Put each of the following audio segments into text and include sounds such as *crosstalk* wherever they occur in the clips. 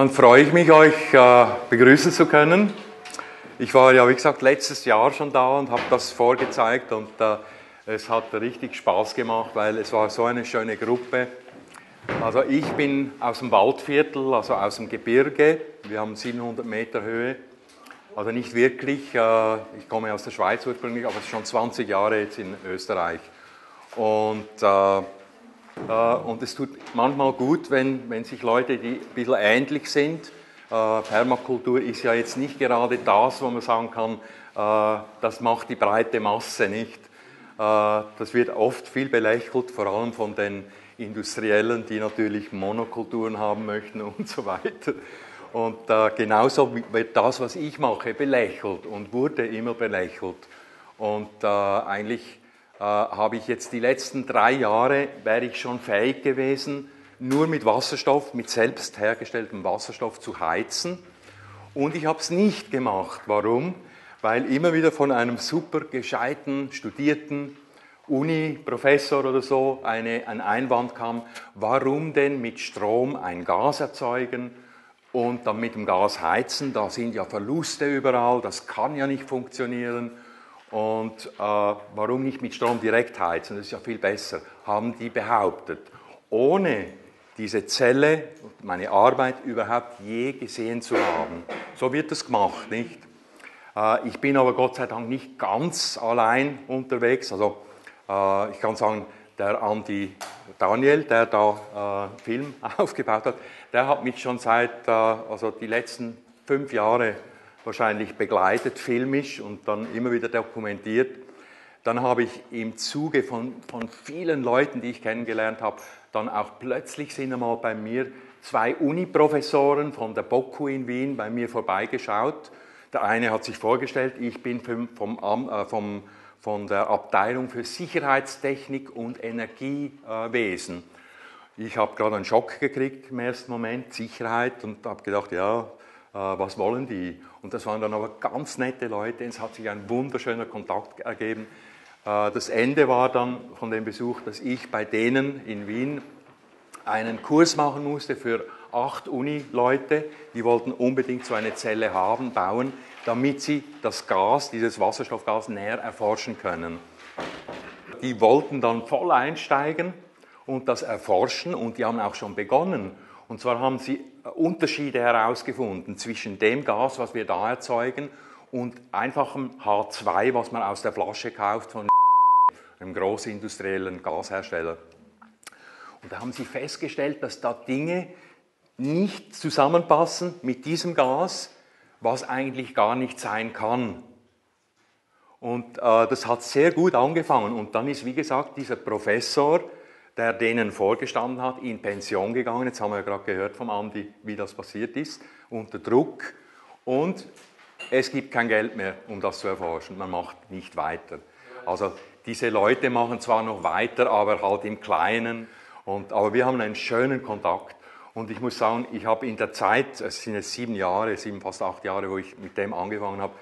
Dann freue ich mich, euch äh, begrüßen zu können. Ich war ja, wie gesagt, letztes Jahr schon da und habe das vorgezeigt und äh, es hat richtig Spaß gemacht, weil es war so eine schöne Gruppe. Also ich bin aus dem Waldviertel, also aus dem Gebirge. Wir haben 700 Meter Höhe. Also nicht wirklich. Äh, ich komme aus der Schweiz ursprünglich, aber schon 20 Jahre jetzt in Österreich. Und und es tut manchmal gut, wenn, wenn sich Leute, die ein bisschen ähnlich sind, äh, Permakultur ist ja jetzt nicht gerade das, wo man sagen kann, äh, das macht die breite Masse nicht. Das wird oft viel belächelt, vor allem von den Industriellen, die natürlich Monokulturen haben möchten und so weiter. Und genauso wird das, was ich mache, belächelt und wurde immer belächelt. Und eigentlich äh, habe ich jetzt die letzten drei Jahre, wäre ich schon fähig gewesen, nur mit Wasserstoff, mit selbst hergestelltem Wasserstoff zu heizen. Und ich habe es nicht gemacht. Warum? Weil immer wieder von einem super gescheiten, studierten Uni-Professor oder so eine, ein Einwand kam, warum denn mit Strom ein Gas erzeugen und dann mit dem Gas heizen? Da sind ja Verluste überall, das kann ja nicht funktionieren. Und äh, warum nicht mit Strom direkt heizen? Das ist ja viel besser, haben die behauptet. Ohne diese Zelle, meine Arbeit überhaupt je gesehen zu haben. So wird das gemacht, nicht? Äh, ich bin aber Gott sei Dank nicht ganz allein unterwegs. Also äh, ich kann sagen, der Andi Daniel, der da äh, Film *laughs* aufgebaut hat, der hat mich schon seit äh, also die letzten fünf Jahre wahrscheinlich begleitet, filmisch und dann immer wieder dokumentiert. Dann habe ich im Zuge von, von vielen Leuten, die ich kennengelernt habe, dann auch plötzlich sind einmal bei mir zwei Uni-Professoren von der BOKU in Wien bei mir vorbeigeschaut. Der eine hat sich vorgestellt, ich bin vom, vom, äh, vom, von der Abteilung für Sicherheitstechnik und Energiewesen. Ich habe gerade einen Schock gekriegt im ersten Moment, Sicherheit, und habe gedacht, ja, was wollen die? Und das waren dann aber ganz nette Leute, es hat sich ein wunderschöner Kontakt ergeben. Äh, das Ende war dann von dem Besuch, dass ich bei denen in Wien einen Kurs machen musste für acht Uni-Leute, die wollten unbedingt so eine Zelle haben, bauen, damit sie das Gas, dieses Wasserstoffgas näher erforschen können. Die wollten dann voll einsteigen und das erforschen und die haben auch schon begonnen. Und zwar haben sie Unterschiede herausgefunden zwischen dem Gas, was wir da erzeugen, und einfachem H2, was man aus der Flasche kauft von einem großindustriellen Gashersteller. Und da haben sie festgestellt, dass da Dinge nicht zusammenpassen mit diesem Gas, was eigentlich gar nicht sein kann. Und äh, das hat sehr gut angefangen. Und dann ist, wie gesagt, dieser Professor, der denen vorgestanden hat, in Pension gegangen. Jetzt haben wir ja gerade gehört vom Andi, wie das passiert ist, unter Druck. Und es gibt kein Geld mehr, um das zu erforschen. Man macht nicht weiter. Also diese Leute machen zwar noch weiter, aber halt im Kleinen. Und, aber wir haben einen schönen Kontakt. Und ich muss sagen, ich habe in der Zeit, es sind jetzt sieben Jahre, sieben, fast acht Jahre, wo ich mit dem angefangen habe,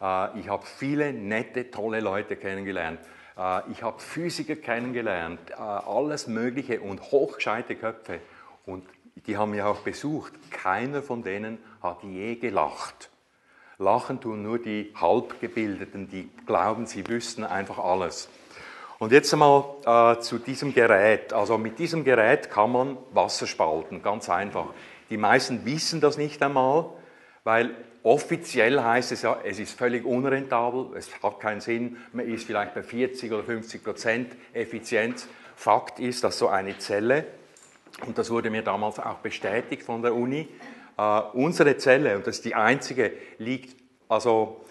äh, ich habe viele nette, tolle Leute kennengelernt. Äh, ich habe Physiker kennengelernt, äh, alles Mögliche und hochgescheite Köpfe. Und die haben mich auch besucht. Keiner von denen hat je gelacht. Lachen tun nur die Halbgebildeten, die glauben, sie wüssten einfach alles. Und jetzt einmal äh, zu diesem Gerät. Also mit diesem Gerät kann man Wasser spalten, ganz einfach. Die meisten wissen das nicht einmal, weil Offiziell heißt es ja, es ist völlig unrentabel, es hat keinen Sinn, man ist vielleicht bei 40 oder 50 Prozent Effizienz. Fakt ist, dass so eine Zelle, und das wurde mir damals auch bestätigt von der Uni, äh, unsere Zelle, und das ist die einzige, liegt, also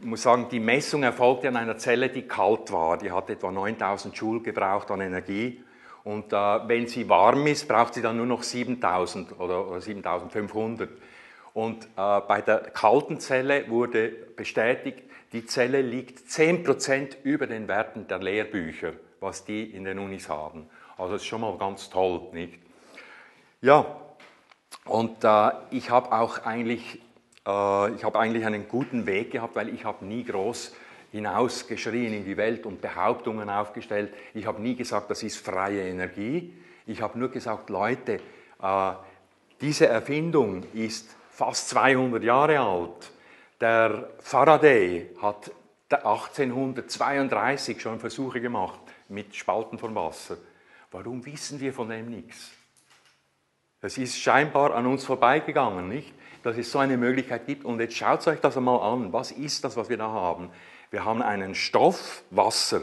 ich muss sagen, die Messung erfolgte an einer Zelle, die kalt war. Die hat etwa 9000 Joule gebraucht an Energie. Und äh, wenn sie warm ist, braucht sie dann nur noch 7000 oder, oder 7500. Und äh, bei der kalten Zelle wurde bestätigt, die Zelle liegt 10% über den Werten der Lehrbücher, was die in den Unis haben. Also das ist schon mal ganz toll, nicht? Ja, und äh, ich habe auch eigentlich, äh, ich habe eigentlich einen guten Weg gehabt, weil ich habe nie groß hinausgeschrien in die Welt und Behauptungen aufgestellt. Ich habe nie gesagt, das ist freie Energie. Ich habe nur gesagt, Leute, äh, Diese Erfindung ist fast 200 Jahre alt. Der Faraday hat 1832 schon Versuche gemacht mit Spalten von Wasser. Warum wissen wir von dem nichts? Es ist scheinbar an uns vorbeigegangen, nicht? Dass es so eine Möglichkeit gibt. Und jetzt schaut euch das einmal an. Was ist das, was wir da haben? Wir haben einen Stoff, Wasser.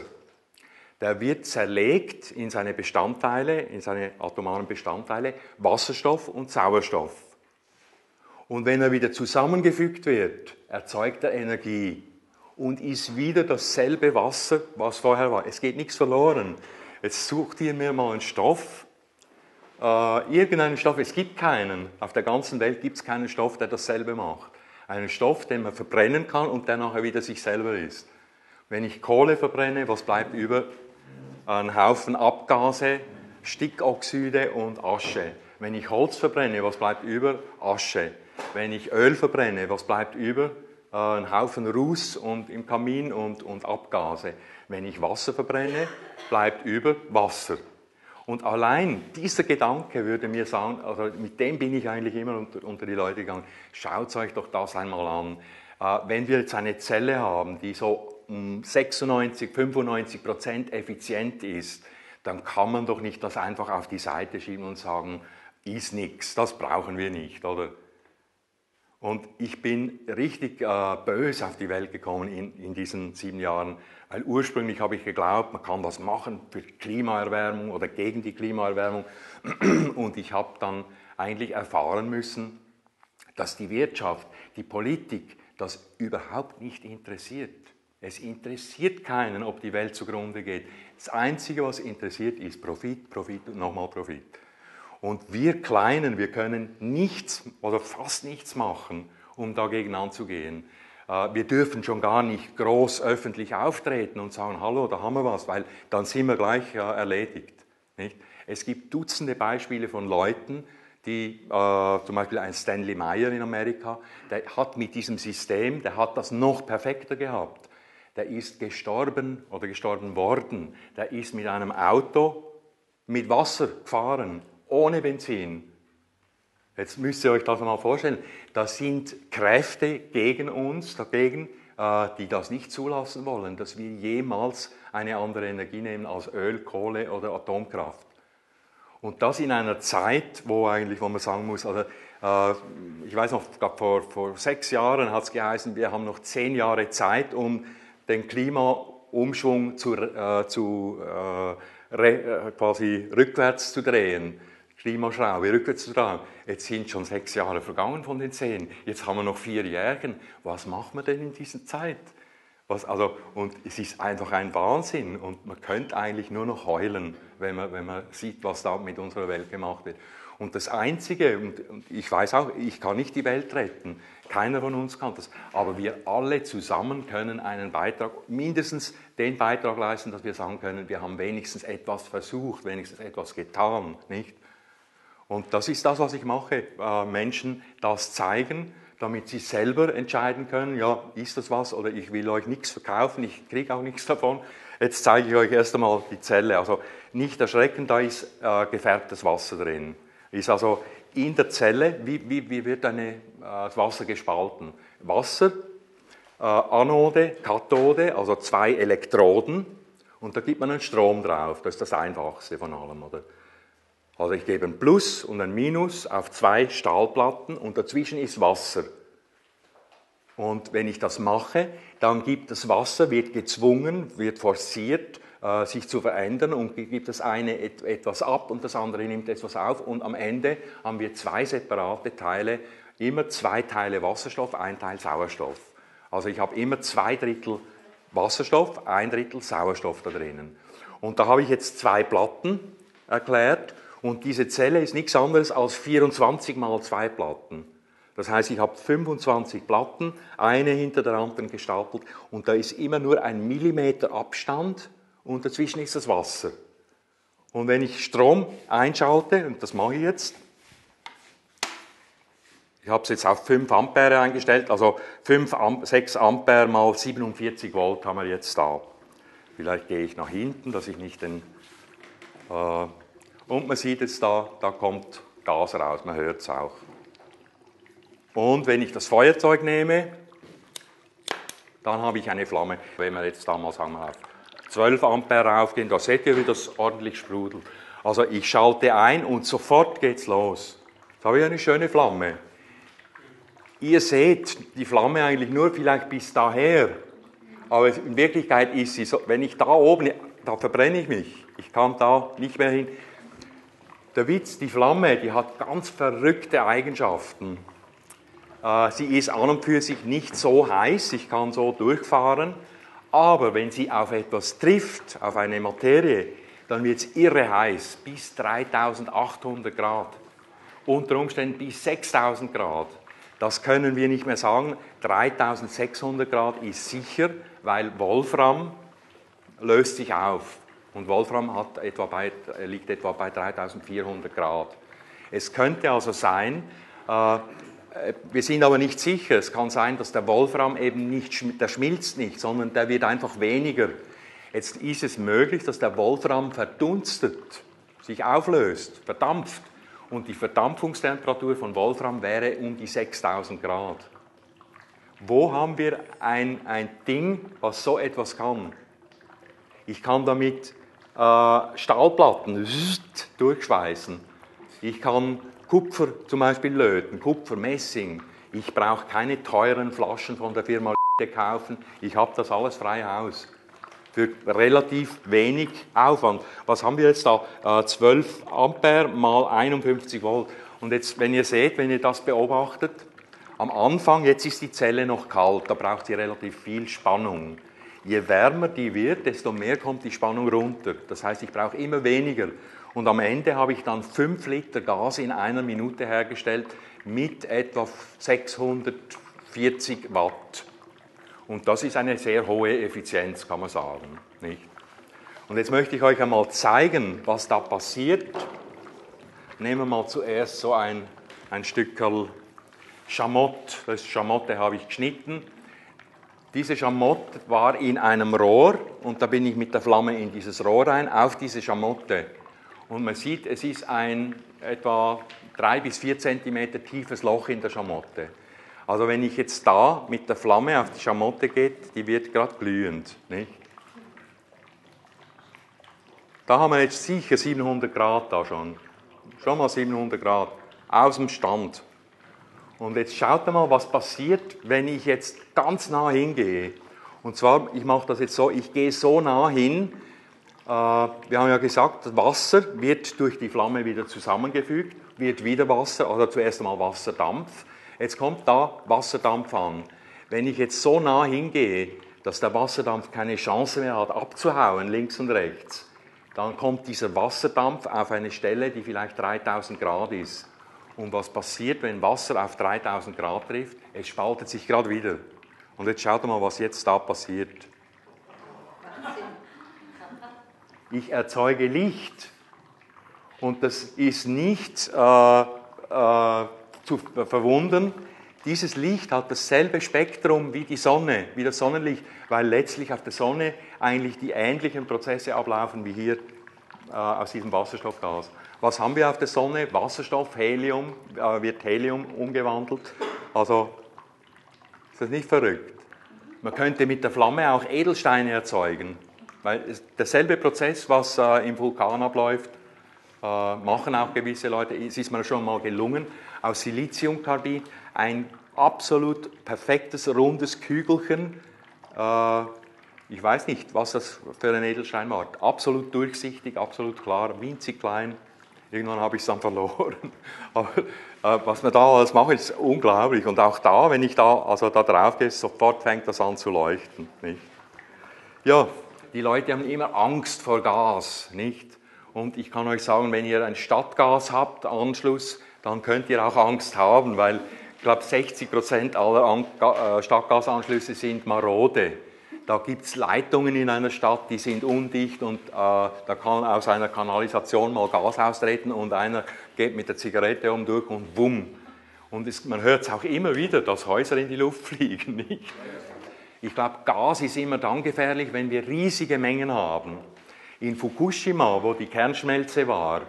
Der wird zerlegt in seine Bestandteile, in seine atomaren Bestandteile, Wasserstoff und Sauerstoff. Und wenn er wieder zusammengefügt wird, erzeugt er Energie und ist wieder dasselbe Wasser, was vorher war. Es geht nichts verloren. Jetzt sucht ihr mir mal einen Stoff, äh, irgendeinen Stoff, es gibt keinen. Auf der ganzen Welt gibt es keinen Stoff, der dasselbe macht. Einen Stoff, den man verbrennen kann und der nachher wieder sich selber ist. Wenn ich Kohle verbrenne, was bleibt über? Ein Haufen Abgase, Stickoxide und Asche. Wenn ich Holz verbrenne, was bleibt über? Asche. Wenn ich Öl verbrenne, was bleibt über? Äh, ein Haufen Ruß und im Kamin und, und Abgase. Wenn ich Wasser verbrenne, bleibt über Wasser. Und allein dieser Gedanke würde mir sagen, also mit dem bin ich eigentlich immer unter, unter die Leute gegangen, schaut euch doch das einmal an. Äh, wenn wir jetzt eine Zelle haben, die so um 96, 95 Prozent effizient ist, dann kann man doch nicht das einfach auf die Seite schieben und sagen, ist nichts, das brauchen wir nicht, oder? Und ich bin richtig äh, böse auf die Welt gekommen in, in diesen sieben Jahren, weil ursprünglich habe ich geglaubt, man kann was machen für Klimaerwärmung oder gegen die Klimaerwärmung. *clears throat* Und ich habe dann eigentlich erfahren müssen, dass die Wirtschaft, die Politik das überhaupt nicht interessiert. Es interessiert keinen, ob die Welt zugrunde geht. Das Einzige, was interessiert, ist Profit, Profit und nochmal Profit. Und wir Kleinen, wir können nichts oder fast nichts machen, um dagegen anzugehen. Äh, wir dürfen schon gar nicht groß öffentlich auftreten und sagen, hallo, da haben wir was, weil dann sind wir gleich erledigt. Nicht? Es gibt Dutzende Beispiele von Leuten, die, äh, zum Beispiel ein Stanley Meyer in Amerika, der hat mit diesem System, der hat das noch perfekter gehabt. Der ist gestorben oder gestorben worden. Der ist mit einem Auto mit Wasser gefahren, ohne Benzin. Jetzt müsst ihr euch das mal vorstellen. Das sind Kräfte gegen uns, dagegen, äh, die das nicht zulassen wollen, dass wir jemals eine andere Energie nehmen als Öl, Kohle oder Atomkraft. Und das in einer Zeit, wo eigentlich, wo man sagen muss, also, äh, ich weiß noch, vor, vor sechs Jahren hat es geheißen, wir haben noch zehn Jahre Zeit, um den Klimaumschwung zu, äh, zu äh, re, quasi rückwärts zu drehen. Klimaschraube rückwärts zu drehen. Jetzt sind schon sechs Jahre vergangen von den zehn. Jetzt haben wir noch vier Jährchen. Was macht man denn in dieser Zeit? Was, also, und es ist einfach ein Wahnsinn und man könnte eigentlich nur noch heulen, wenn man, wenn man sieht, was da mit unserer Welt gemacht wird. Und das Einzige, und, und ich weiß auch, ich kann nicht die Welt retten, keiner von uns kann das, aber wir alle zusammen können einen Beitrag, mindestens den Beitrag leisten, dass wir sagen können, wir haben wenigstens etwas versucht, wenigstens etwas getan, nicht? Und das ist das, was ich mache, äh, Menschen das zeigen, damit sie selber entscheiden können, ja, ist das was oder ich will euch nichts verkaufen, ich kriege auch nichts davon. Jetzt zeige ich euch erst einmal die Zelle. Also nicht erschrecken, da ist äh, gefärbtes Wasser drin. Ist also in der Zelle, wie, wie, wie wird eine, äh, das Wasser gespalten? Wasser, äh, Anode, Kathode, also zwei Elektroden und da gibt man einen Strom drauf. Das ist das Einfachste von allem. Oder? Also ich gebe ein Plus und ein Minus auf zwei Stahlplatten und dazwischen ist Wasser. Und wenn ich das mache, dann gibt das Wasser, wird gezwungen, wird forciert, äh, sich zu verändern und gibt das eine etwas ab und das andere nimmt etwas auf und am Ende haben wir zwei separate Teile, immer zwei Teile Wasserstoff, ein Teil Sauerstoff. Also ich habe immer zwei Drittel Wasserstoff, ein Drittel Sauerstoff da drinnen. Und da habe ich jetzt zwei Platten erklärt und diese Zelle ist nichts anderes als 24 mal zwei Platten. Das heißt, ich habe 25 Platten, eine hinter der anderen gestapelt und da ist immer nur ein Millimeter Abstand und dazwischen ist das Wasser. Und wenn ich Strom einschalte, und das mache ich jetzt, ich habe es jetzt auf 5 Ampere eingestellt, also 5, 6 Ampere mal 47 Volt haben wir jetzt da. Vielleicht gehe ich nach hinten, dass ich nicht den... Äh, und man sieht jetzt da, da kommt Gas raus, man hört es auch. Und wenn ich das Feuerzeug nehme, dann habe ich eine Flamme. Wenn wir jetzt da mal sagen wir auf 12 Ampere raufgehen, da seht ihr, wie das ordentlich sprudelt. Also ich schalte ein und sofort geht's los. Jetzt habe ich eine schöne Flamme. Ihr seht die Flamme eigentlich nur vielleicht bis daher, aber in Wirklichkeit ist sie so, wenn ich da oben, da verbrenne ich mich. Ich kann da nicht mehr hin. Der Witz, die Flamme, die hat ganz verrückte Eigenschaften. Äh, sie ist an und für sich nicht so heiß, ich kann so durchfahren, aber wenn sie auf etwas trifft, auf eine Materie, dann wird es irre heiß, bis 3800 Grad, unter Umständen bis 6000 Grad. Das können wir nicht mehr sagen. 3600 Grad ist sicher, weil Wolfram löst sich auf. Und Wolfram hat etwa bei, liegt etwa bei 3400 Grad. Es könnte also sein, äh, wir sind aber nicht sicher, es kann sein, dass der Wolfram eben nicht, der schmilzt nicht, sondern der wird einfach weniger. Jetzt ist es möglich, dass der Wolfram verdunstet, sich auflöst, verdampft. Und die Verdampfungstemperatur von Wolfram wäre um die 6000 Grad. Wo haben wir ein, ein Ding, was so etwas kann? Ich kann damit äh, Stahlplatten durchschweißen. Ich kann Kupfer zum Beispiel löten, Kupfer, Messing. Ich brauche keine teuren Flaschen von der Firma kaufen. Ich habe das alles frei Haus. Für relativ wenig Aufwand. Was haben wir jetzt da? 12 äh, Ampere mal 51 Volt. Und jetzt, wenn ihr seht, wenn ihr das beobachtet, am Anfang, jetzt ist die Zelle noch kalt, da braucht sie relativ viel Spannung. Je wärmer die wird, desto mehr kommt die Spannung runter. Das heißt, ich brauche immer weniger. Und am Ende habe ich dann 5 Liter Gas in einer Minute hergestellt mit etwa 640 Watt. Und das ist eine sehr hohe Effizienz, kann man sagen. Nicht? Und jetzt möchte ich euch einmal zeigen, was da passiert. Nehmen wir mal zuerst so ein, ein Stückchen Schamott. Das Schamotte habe ich geschnitten. Diese Schamotte war in einem Rohr und da bin ich mit der Flamme in dieses Rohr rein, auf diese Schamotte. Und man sieht, es ist ein etwa drei bis vier Zentimeter tiefes Loch in der Schamotte. Also wenn ich jetzt da mit der Flamme auf die Schamotte gehe, die wird gerade glühend. Nicht? Da haben wir jetzt sicher 700 Grad da schon. Schon mal 700 Grad. Aus dem Stand. Und jetzt schaut mal, was passiert, wenn ich jetzt ganz nah hingehe. Und zwar, ich mache das jetzt so, ich gehe so nah hin, äh, wir haben ja gesagt, das Wasser wird durch die Flamme wieder zusammengefügt, wird wieder Wasser, also zuerst einmal Wasserdampf. Jetzt kommt da Wasserdampf an. Wenn ich jetzt so nah hingehe, dass der Wasserdampf keine Chance mehr hat, abzuhauen, links und rechts, dann kommt dieser Wasserdampf auf eine Stelle, die vielleicht 3000 Grad ist. Und was passiert, wenn Wasser auf 3000 Grad trifft? Es spaltet sich gerade wieder. Und jetzt schaut mal, was jetzt da passiert. ich erzeuge Licht. Und das ist nicht äh, äh, zu verwundern. Dieses Licht hat dasselbe Spektrum wie die Sonne, wie das Sonnenlicht, weil letztlich auf der Sonne eigentlich die ähnlichen Prozesse ablaufen wie hier äh, aus diesem Wasserstoffgas. Was haben wir auf der Sonne? Wasserstoff, Helium, äh, wird Helium umgewandelt. Also ist das nicht verrückt? Man könnte mit der Flamme auch Edelsteine erzeugen. Weil derselbe Prozess, was äh, im Vulkan abläuft, äh, machen auch gewisse Leute. Es ist mir schon mal gelungen, aus Siliziumkarbid ein absolut perfektes, rundes Kügelchen, äh, ich weiß nicht, was das für ein Edelstein war, absolut durchsichtig, absolut klar, winzig klein. Irgendwann habe ich es dann verloren. *laughs* Aber äh, was man da alles macht, ist unglaublich. Und auch da, wenn ich da, also da drauf gehe, sofort fängt das an zu leuchten. Nicht? Ja, die Leute haben immer Angst vor Gas, nicht? Und ich kann euch sagen, wenn ihr ein Stadtgas habt, Anschluss, dann könnt ihr auch Angst haben, weil ich glaube 60 Prozent aller äh, Stadtgasanschlüsse sind marode. Da gibt es Leitungen in einer Stadt, die sind undicht und äh, da kann aus einer Kanalisation mal Gas austreten und einer geht mit der Zigarette um durch und wumm. Und es, man hört es auch immer wieder, dass Häuser in die Luft *laughs* fliegen. Nicht? Ich glaube, Gas ist immer dann gefährlich, wenn wir riesige Mengen haben. In Fukushima, wo die Kernschmelze war,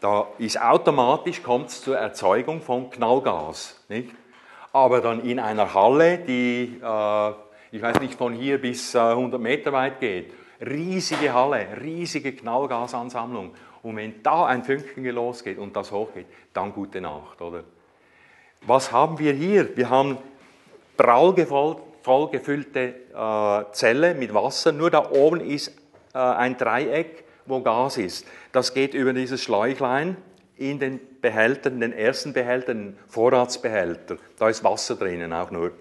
Da ist automatisch kommt es zur Erzeugung von Knallgas. Nicht? Aber dann in einer Halle, die, äh, ich weiß nicht, von hier bis äh, 100 Meter weit geht, riesige Halle, riesige Knallgasansammlung. Und wenn da ein Fünkchen losgeht und das hochgeht, dann gute Nacht, oder? Was haben wir hier? Wir haben prall gefüllte äh, Zelle mit Wasser. Nur da oben ist äh, ein Dreieck, wo Gas ist. Das geht über dieses Schläuchlein in den Behälter, den ersten Behälter, den Vorratsbehälter. Da ist Wasser drinnen auch nur.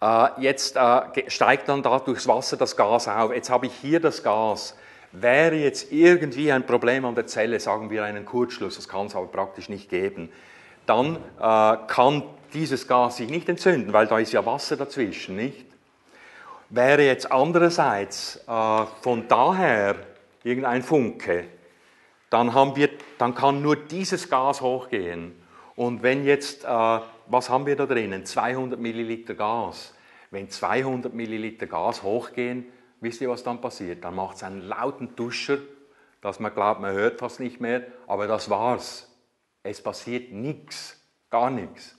Äh, jetzt äh, steigt dann da durchs Wasser das Gas auf. Jetzt habe ich hier das Gas. Wäre jetzt irgendwie ein Problem an der Zelle, sagen wir einen Kurzschluss, das kann es aber praktisch nicht geben, dann äh, kann dieses Gas sich nicht entzünden, weil da ist ja Wasser dazwischen, nicht? Wäre jetzt andererseits von daher irgendein Funke, dann, haben wir, dann kann nur dieses Gas hochgehen. Und wenn jetzt, äh, was haben wir da drinnen? 200 Milliliter Gas. Wenn 200 Milliliter Gas hochgehen, wisst ihr, was dann passiert? Dann macht es einen lauten Duscher, dass man glaubt, man hört fast nicht mehr, aber das war's. Es passiert nichts, gar nichts.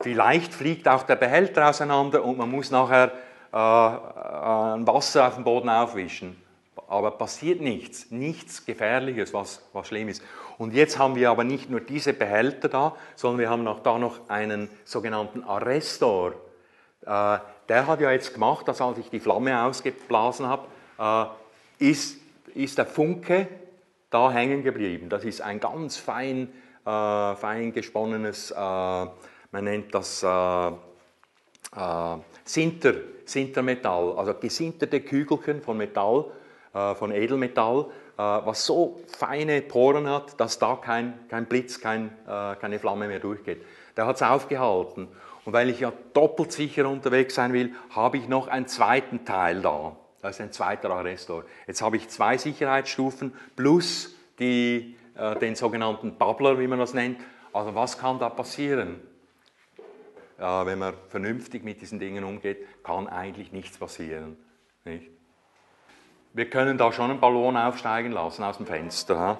Vielleicht fliegt auch der Behälter auseinander und man muss nachher äh, äh, Wasser auf dem Boden aufwischen. Aber passiert nichts, nichts Gefährliches, was, was schlimm ist. Und jetzt haben wir aber nicht nur diese Behälter da, sondern wir haben auch da noch einen sogenannten Arrestor. Äh, der hat ja jetzt gemacht, dass als ich die Flamme ausgeblasen habe, äh, ist, ist der Funke da hängen geblieben. Das ist ein ganz fein, äh, fein gesponnenes, äh, man nennt das äh, äh, Sinter, Sintermetall, also gesinterte Kügelchen von Metall, von Edelmetall, äh, was so feine Poren hat, dass da kein, kein Blitz, kein, äh, keine Flamme mehr durchgeht. Der hat es aufgehalten. Und weil ich ja doppelt sicher unterwegs sein will, habe ich noch einen zweiten Teil da. Das ist ein zweiter Arrestor. Jetzt habe ich zwei Sicherheitsstufen plus die, äh, den sogenannten Bubbler, wie man das nennt. Also was kann da passieren? Äh, wenn man vernünftig mit diesen Dingen umgeht, kann eigentlich nichts passieren. Nicht? Wir können da schon einen Ballon aufsteigen lassen aus dem Fenster.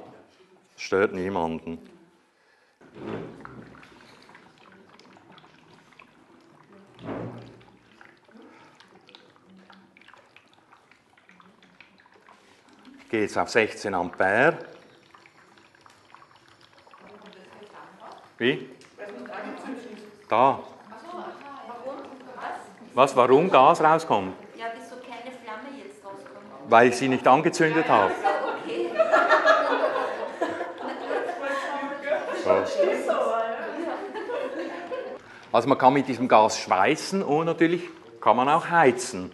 Das stört niemanden. Gehe jetzt auf 16 Ampere. Wie? Da. Was, warum Gas rauskommt? Ja, wieso keine Flamme jetzt rauskommt. Weil ich sie nicht angezündet habe. Okay. Also man kann mit diesem Gas schweißen und natürlich kann man auch heizen.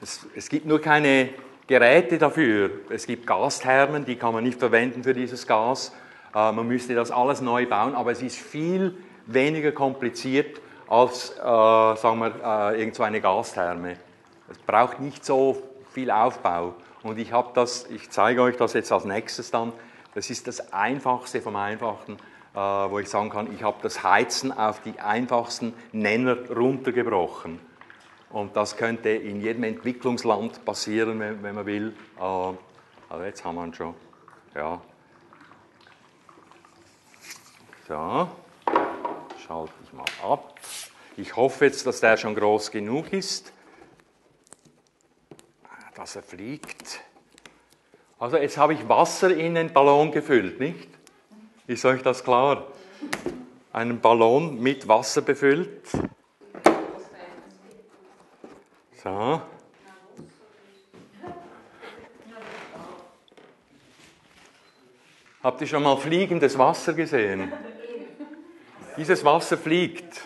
Es, es, gibt nur keine Geräte dafür. Es gibt Gasthermen, die kann man nicht verwenden für dieses Gas. Äh, man müsste das alles neu bauen, aber es ist viel weniger kompliziert als, äh, sagen wir, äh, irgend so eine Gastherme. Es braucht nicht so viel Aufbau. Und ich habe das, ich zeige euch das jetzt als nächstes dann. Das ist das Einfachste vom Einfachen, äh, wo ich sagen kann, ich habe das Heizen auf die einfachsten Nenner runtergebrochen. Und das könnte in jedem Entwicklungsland passieren, wenn, wenn man will. Äh, also jetzt haben wir ihn schon. Ja. So, schalte ich mal ab. Ich hoffe jetzt, dass der schon groß genug ist, dass er fliegt. Also jetzt habe ich Wasser in den Ballon gefüllt, nicht? Ist euch das klar? Einen Ballon mit Wasser befüllt. So. Habt ihr schon mal fliegendes Wasser gesehen? Dieses Wasser fliegt.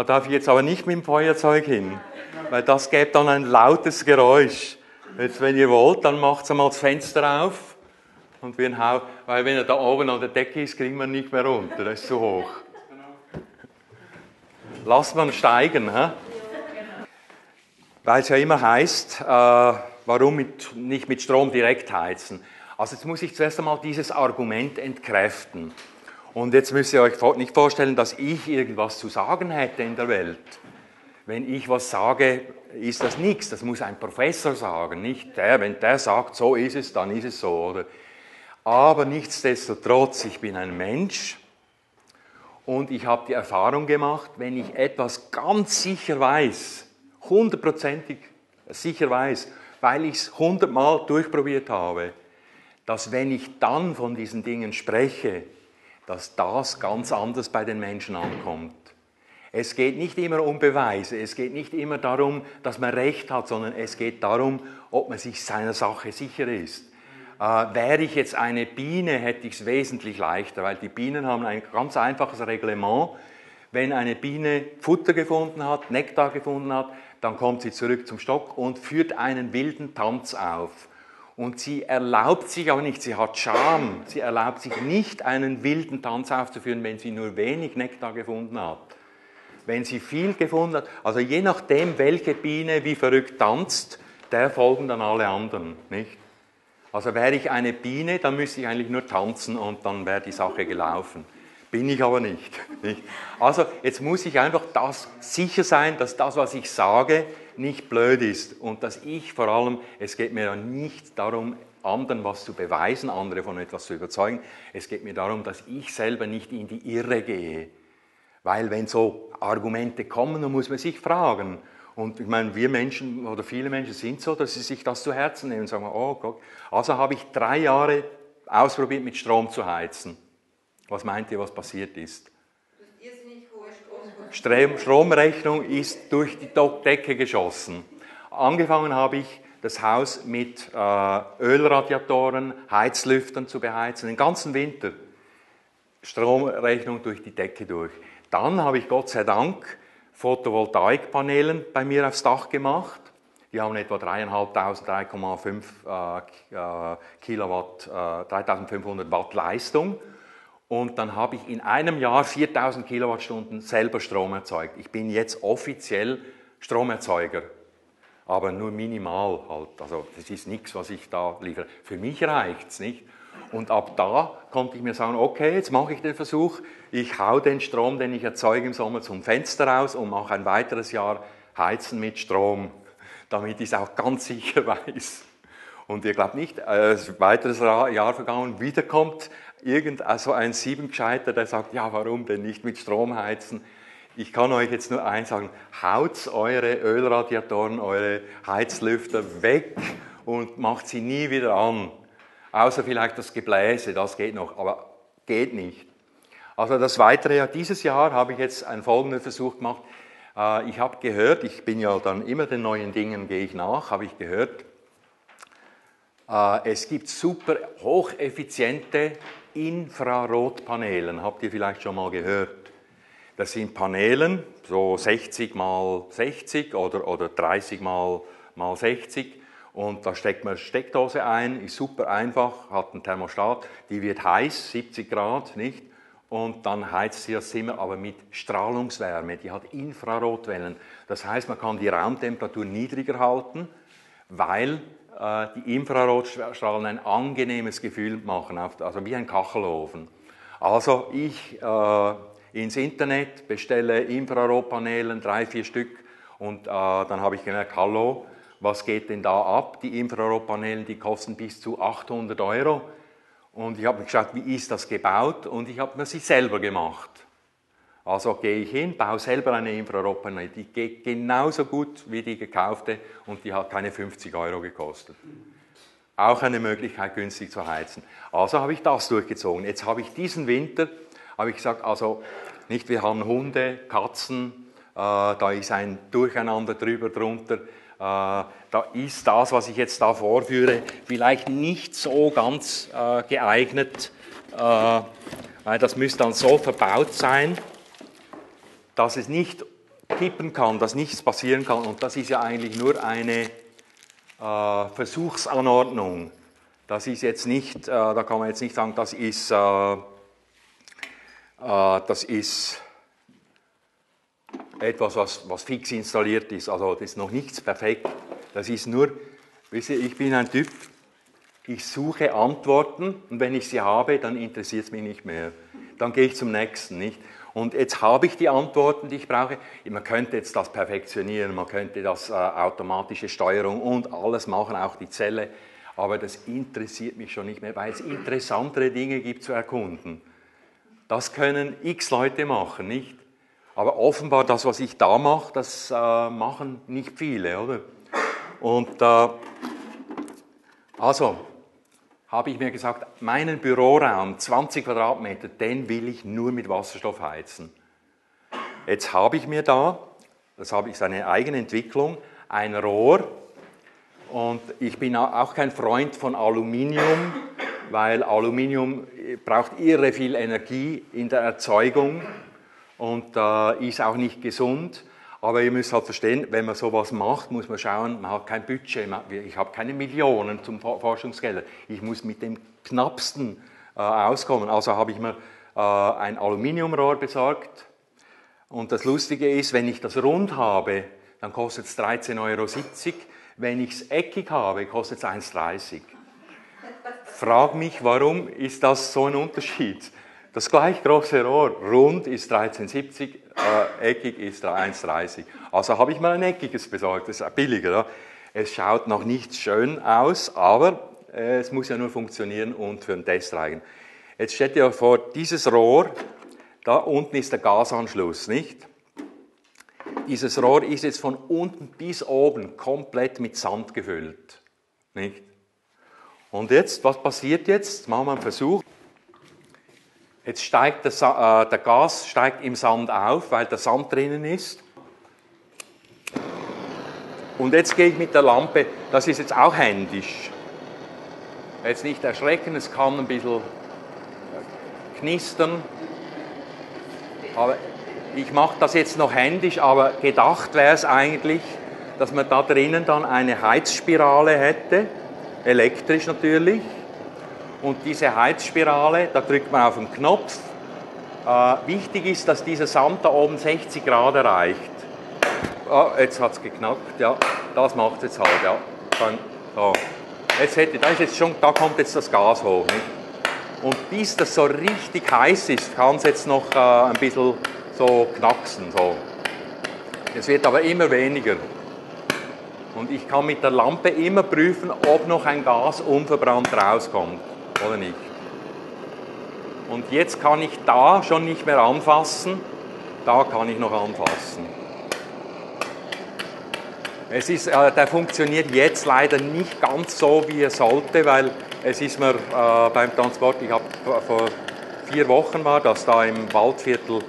Da darf ich jetzt aber nicht mit dem Feuerzeug hin, weil das gäbe dann ein lautes Geräusch. Jetzt, wenn ihr wollt, dann macht einmal das Fenster auf und wir Hauch, weil wenn er da oben an der Decke ist, kriegen wir ihn nicht mehr runter, das ist zu hoch. Lasst man steigen, hä? weil es ja immer heißt, äh, warum mit, nicht mit Strom direkt heizen. Also jetzt muss ich zuerst einmal dieses Argument entkräften. Und jetzt müsst ihr euch nicht vorstellen, dass ich irgendwas zu sagen hätte in der Welt. wenn ich was sage, ist das nichts. Das muss ein Professor sagen, nicht der. Wenn der sagt, so ist es, dann ist es so. Oder? Aber nichtsdestotrotz, ich bin ein Mensch und ich habe die Erfahrung gemacht, wenn ich etwas ganz sicher weiß, hundertprozentig sicher weiß, weil ich es hundertmal durchprobiert habe, dass wenn ich dann von diesen Dingen spreche, dass das ganz anders bei den Menschen ankommt. Es geht nicht immer um Beweise, es geht nicht immer darum, dass man Recht hat, sondern es geht darum, ob man sich seiner Sache sicher ist. Äh, wäre ich jetzt eine Biene, hätte ich es wesentlich leichter, weil die Bienen haben ein ganz einfaches Reglement. Wenn eine Biene Futter gefunden hat, Nektar gefunden hat, dann kommt sie zurück zum Stock und führt einen wilden Tanz auf. Und sie erlaubt sich aber nicht, sie hat Scham, sie erlaubt sich nicht, einen wilden Tanz aufzuführen, wenn sie nur wenig Nektar gefunden hat. Wenn sie viel gefunden hat, also je nachdem, welche Biene wie verrückt tanzt, der folgen dann alle anderen, nicht? Also wäre ich eine Biene, dann müsste ich eigentlich nur tanzen und dann wäre die Sache gelaufen. Bin ich aber *laughs* nicht. Also jetzt muss ich einfach das sicher sein, dass das, was ich sage, nicht blöd ist und dass ich vor allem, es geht mir ja nicht darum, anderen was zu beweisen, andere von etwas zu überzeugen. Es geht mir darum, dass ich selber nicht in die Irre gehe. Weil wenn so Argumente kommen, dann muss man sich fragen. Und ich meine, wir Menschen oder viele Menschen sind so, dass sie sich das zu Herzen nehmen und sagen, oh Gott. Also habe ich drei Jahre ausprobiert, mit Strom zu heizen. Was meint ihr, was passiert ist? Strom, Stromrechnung ist durch die Decke geschossen. Angefangen habe ich das Haus mit äh, Ölradiatoren, Heizlüftern zu beheizen, den ganzen Winter. Stromrechnung durch die Decke durch. Dann habe ich Gott sei Dank Photovoltaikpanelen bei mir aufs Dach gemacht. Die haben etwa 3.500, 3,5 äh, äh, Kilowatt, äh, 3500 Watt Leistung. Und dann habe ich in einem Jahr 4000 Kilowattstunden selber Strom erzeugt. Ich bin jetzt offiziell Stromerzeuger, aber nur minimal halt. Also das ist nichts, was ich da liefere. Für mich reicht es nicht. Und ab da konnte ich mir sagen, okay, jetzt mache ich den Versuch, ich hau den Strom, den ich erzeuge im Sommer zum Fenster raus und mache ein weiteres Jahr Heizen mit Strom, damit ich es auch ganz sicher *laughs* weiß. Und ihr glaubt nicht, ein weiteres Jahr vergangen, wieder kommt irgend so ein Siebengescheiter, der sagt, ja, warum denn nicht mit Strom heizen? Ich kann euch jetzt nur eins sagen, haut eure Ölradiatoren, eure Heizlüfter weg und macht sie nie wieder an. Außer vielleicht das Gebläse, das geht noch, aber geht nicht. Also das weitere Jahr, dieses Jahr habe ich jetzt einen folgenden Versuch gemacht. Äh, ich habe gehört, ich bin ja dann immer den neuen Dingen, gehe ich nach, habe ich gehört, äh, es gibt super hocheffiziente Infrarotpanelen. Habt ihr vielleicht schon mal gehört? Das sind Panelen, so 60 mal 60 oder, oder 30 mal, mal 60 und da steckt man Steckdose ein, ist super einfach, hat einen Thermostat, die wird heiß, 70 Grad, nicht? Und dann heizt sie das Zimmer aber mit Strahlungswärme, die hat Infrarotwellen. Das heißt, man kann die Raumtemperatur niedriger halten, weil die Infrarotstrahlen ein angenehmes Gefühl machen, also wie ein Kachelofen. Also ich äh, ins Internet bestelle Infrarotpanelen, drei, vier Stück, und äh, dann habe ich gemerkt, hallo, was geht denn da ab? Die Infrarotpanelen, die kosten bis zu 800 Euro. Und ich habe mir geschaut, wie ist das gebaut? Und ich habe mir sie selber gemacht. Also gehe ich hin, baue selber eine Infrarotpanele. Die geht genauso gut wie die gekaufte und die hat keine 50 Euro gekostet. Auch eine Möglichkeit, günstig zu heizen. Also habe ich das durchgezogen. Jetzt habe ich diesen Winter, habe ich gesagt, also nicht, wir haben Hunde, Katzen, äh, da ist ein Durcheinander drüber, drunter. Äh, da ist das, was ich jetzt da vorführe, vielleicht nicht so ganz äh, geeignet, äh, das müsste dann so verbaut sein, dass es nicht kippen kann, dass nichts passieren kann. Und das ist ja eigentlich nur eine Versuchsanordnung. Das ist jetzt nicht, da kann man jetzt nicht sagen, das ist, das ist etwas, was, was fix installiert ist. Also das ist noch nichts perfekt. Das ist nur, wisst ihr, ich bin ein Typ, ich suche Antworten und wenn ich sie habe, dann interessiert es mich nicht mehr. Dann gehe ich zum nächsten, nicht? Und jetzt habe ich die Antworten, die ich brauche. Man könnte jetzt das perfektionieren, man könnte das äh, automatische Steuerung und alles machen, auch die Zelle. Aber das interessiert mich schon nicht mehr, weil es interessantere Dinge gibt zu erkunden. Das können x Leute machen, nicht? Aber offenbar das, was ich da mache, das äh, machen nicht viele, oder? Und äh, also habe ich mir gesagt, meinen Büroraum, 20 Quadratmeter, den will ich nur mit Wasserstoff heizen. Jetzt habe ich mir da, das habe ich seine eigene Entwicklung, ein Rohr und ich bin auch kein Freund von Aluminium, weil Aluminium braucht irre viel Energie in der Erzeugung und äh, ist auch nicht gesund. Aber ihr müsst halt verstehen, wenn man sowas macht, muss man schauen, man hat kein Budget, ich habe keine Millionen zum Forschungsgelder. Ich muss mit dem knappsten äh, auskommen. Also habe ich mir äh, ein Aluminiumrohr besorgt. Und das Lustige ist, wenn ich das rund habe, dann kostet es 13,70 Euro. Wenn ich es eckig habe, kostet es 1,30 Frag mich, warum ist das so ein Unterschied? Das gleich große Rohr, rund ist 1370, äh, eckig ist 1,30. Also habe ich mal ein eckiges besorgt, das ist billiger. Ja? Es schaut noch nicht schön aus, aber äh, es muss ja nur funktionieren und für den Test reichen. Jetzt stellt ihr vor, dieses Rohr, da unten ist der Gasanschluss, nicht? Dieses Rohr ist jetzt von unten bis oben komplett mit Sand gefüllt, nicht? Und jetzt, was passiert jetzt? Machen wir einen Versuch. Jetzt steigt der, äh, der Gas steigt im Sand auf, weil der Sand drinnen ist. Und jetzt gehe ich mit der Lampe, das ist jetzt auch händisch. Jetzt nicht erschrecken, es kann ein bisschen äh, knistern. Aber ich mache das jetzt noch händisch, aber gedacht wäre es eigentlich, dass man da drinnen dann eine Heizspirale hätte, elektrisch natürlich. Und diese Heizspirale, da drückt man auf den Knopf. Äh, wichtig ist, dass dieser Sand da oben 60 Grad erreicht. Oh, jetzt hat es geknackt, ja. Das macht es jetzt halt, ja. Dann, so. Jetzt hätte, da, ist jetzt schon, da kommt jetzt das Gas hoch. Nicht? Und bis das so richtig heiß ist, kann es jetzt noch äh, ein bisschen so knacksen. So. Es wird aber immer weniger. Und ich kann mit der Lampe immer prüfen, ob noch ein Gas unverbrannt rauskommt oder nicht. Und jetzt kann ich da schon nicht mehr anfassen, da kann ich noch anfassen. Es ist, äh, der funktioniert jetzt leider nicht ganz so, wie er sollte, weil es ist mir äh, beim Transport, ich habe vor vier Wochen war das da im Waldviertel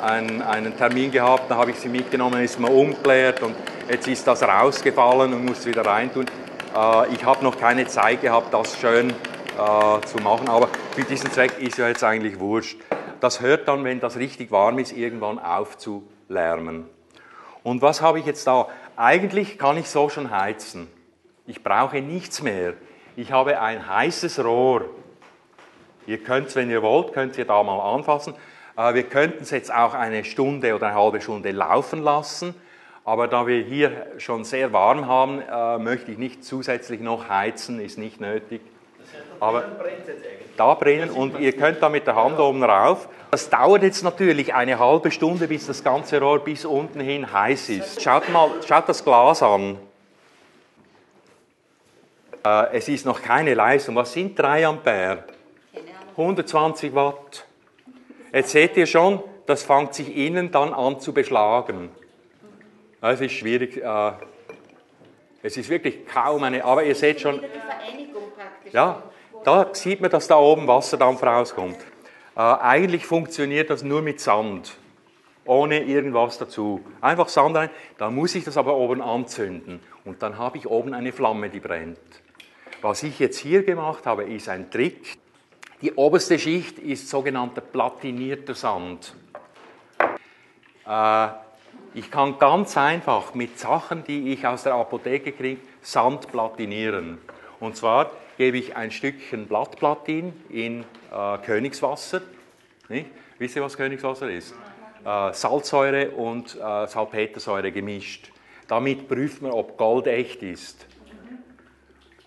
einen, einen Termin gehabt, da habe ich sie mitgenommen, ist mir umgeklärt und jetzt ist das rausgefallen und muss wieder reintun. Äh, ich habe noch keine Zeit gehabt, das schön äh, zu machen. Aber für diesen Zweck ist ja jetzt eigentlich wurscht. Das hört dann, wenn das richtig warm ist, irgendwann auf zu lärmen. Und was habe ich jetzt da? Eigentlich kann ich so schon heizen. Ich brauche nichts mehr. Ich habe ein heißes Rohr. Ihr könnt es, wenn ihr wollt, könnt ihr da mal anfassen. Äh, wir könnten es jetzt auch eine Stunde oder eine halbe Stunde laufen lassen. Aber da wir hier schon sehr warm haben, äh, möchte ich nicht zusätzlich noch heizen, ist nicht nötig. Aber da brennen und ihr könnt da mit der Hand oben rauf. Das dauert jetzt natürlich eine halbe Stunde, bis das ganze Rohr bis unten hin heiß ist. Schaut mal, schaut das Glas an. Äh, es ist noch keine Leistung. Was sind 3 Ampere? 120 Watt. Jetzt seht ihr schon, das fängt sich innen dann an zu beschlagen. Es ist schwierig. Äh, es ist wirklich kaum eine, aber ihr seht schon. Ja, da sieht man, dass da oben Wasserdampf rauskommt. Äh, eigentlich funktioniert das nur mit Sand, ohne irgendwas dazu. Einfach Sand rein, da muss ich das aber oben anzünden und dann habe ich oben eine Flamme, die brennt. Was ich jetzt hier gemacht habe, ist ein Trick. Die oberste Schicht ist sogenannter platinierter Sand. Äh, ich kann ganz einfach mit Sachen, die ich aus der Apotheke kriege, Sand platinieren. Und zwar gebe ich ein Stückchen Blattplatin in äh, Königswasser. Nicht? Wisst ihr, was Königswasser ist? Äh, Salzsäure und äh, Salpetersäure gemischt. Damit prüft man, ob Gold echt ist.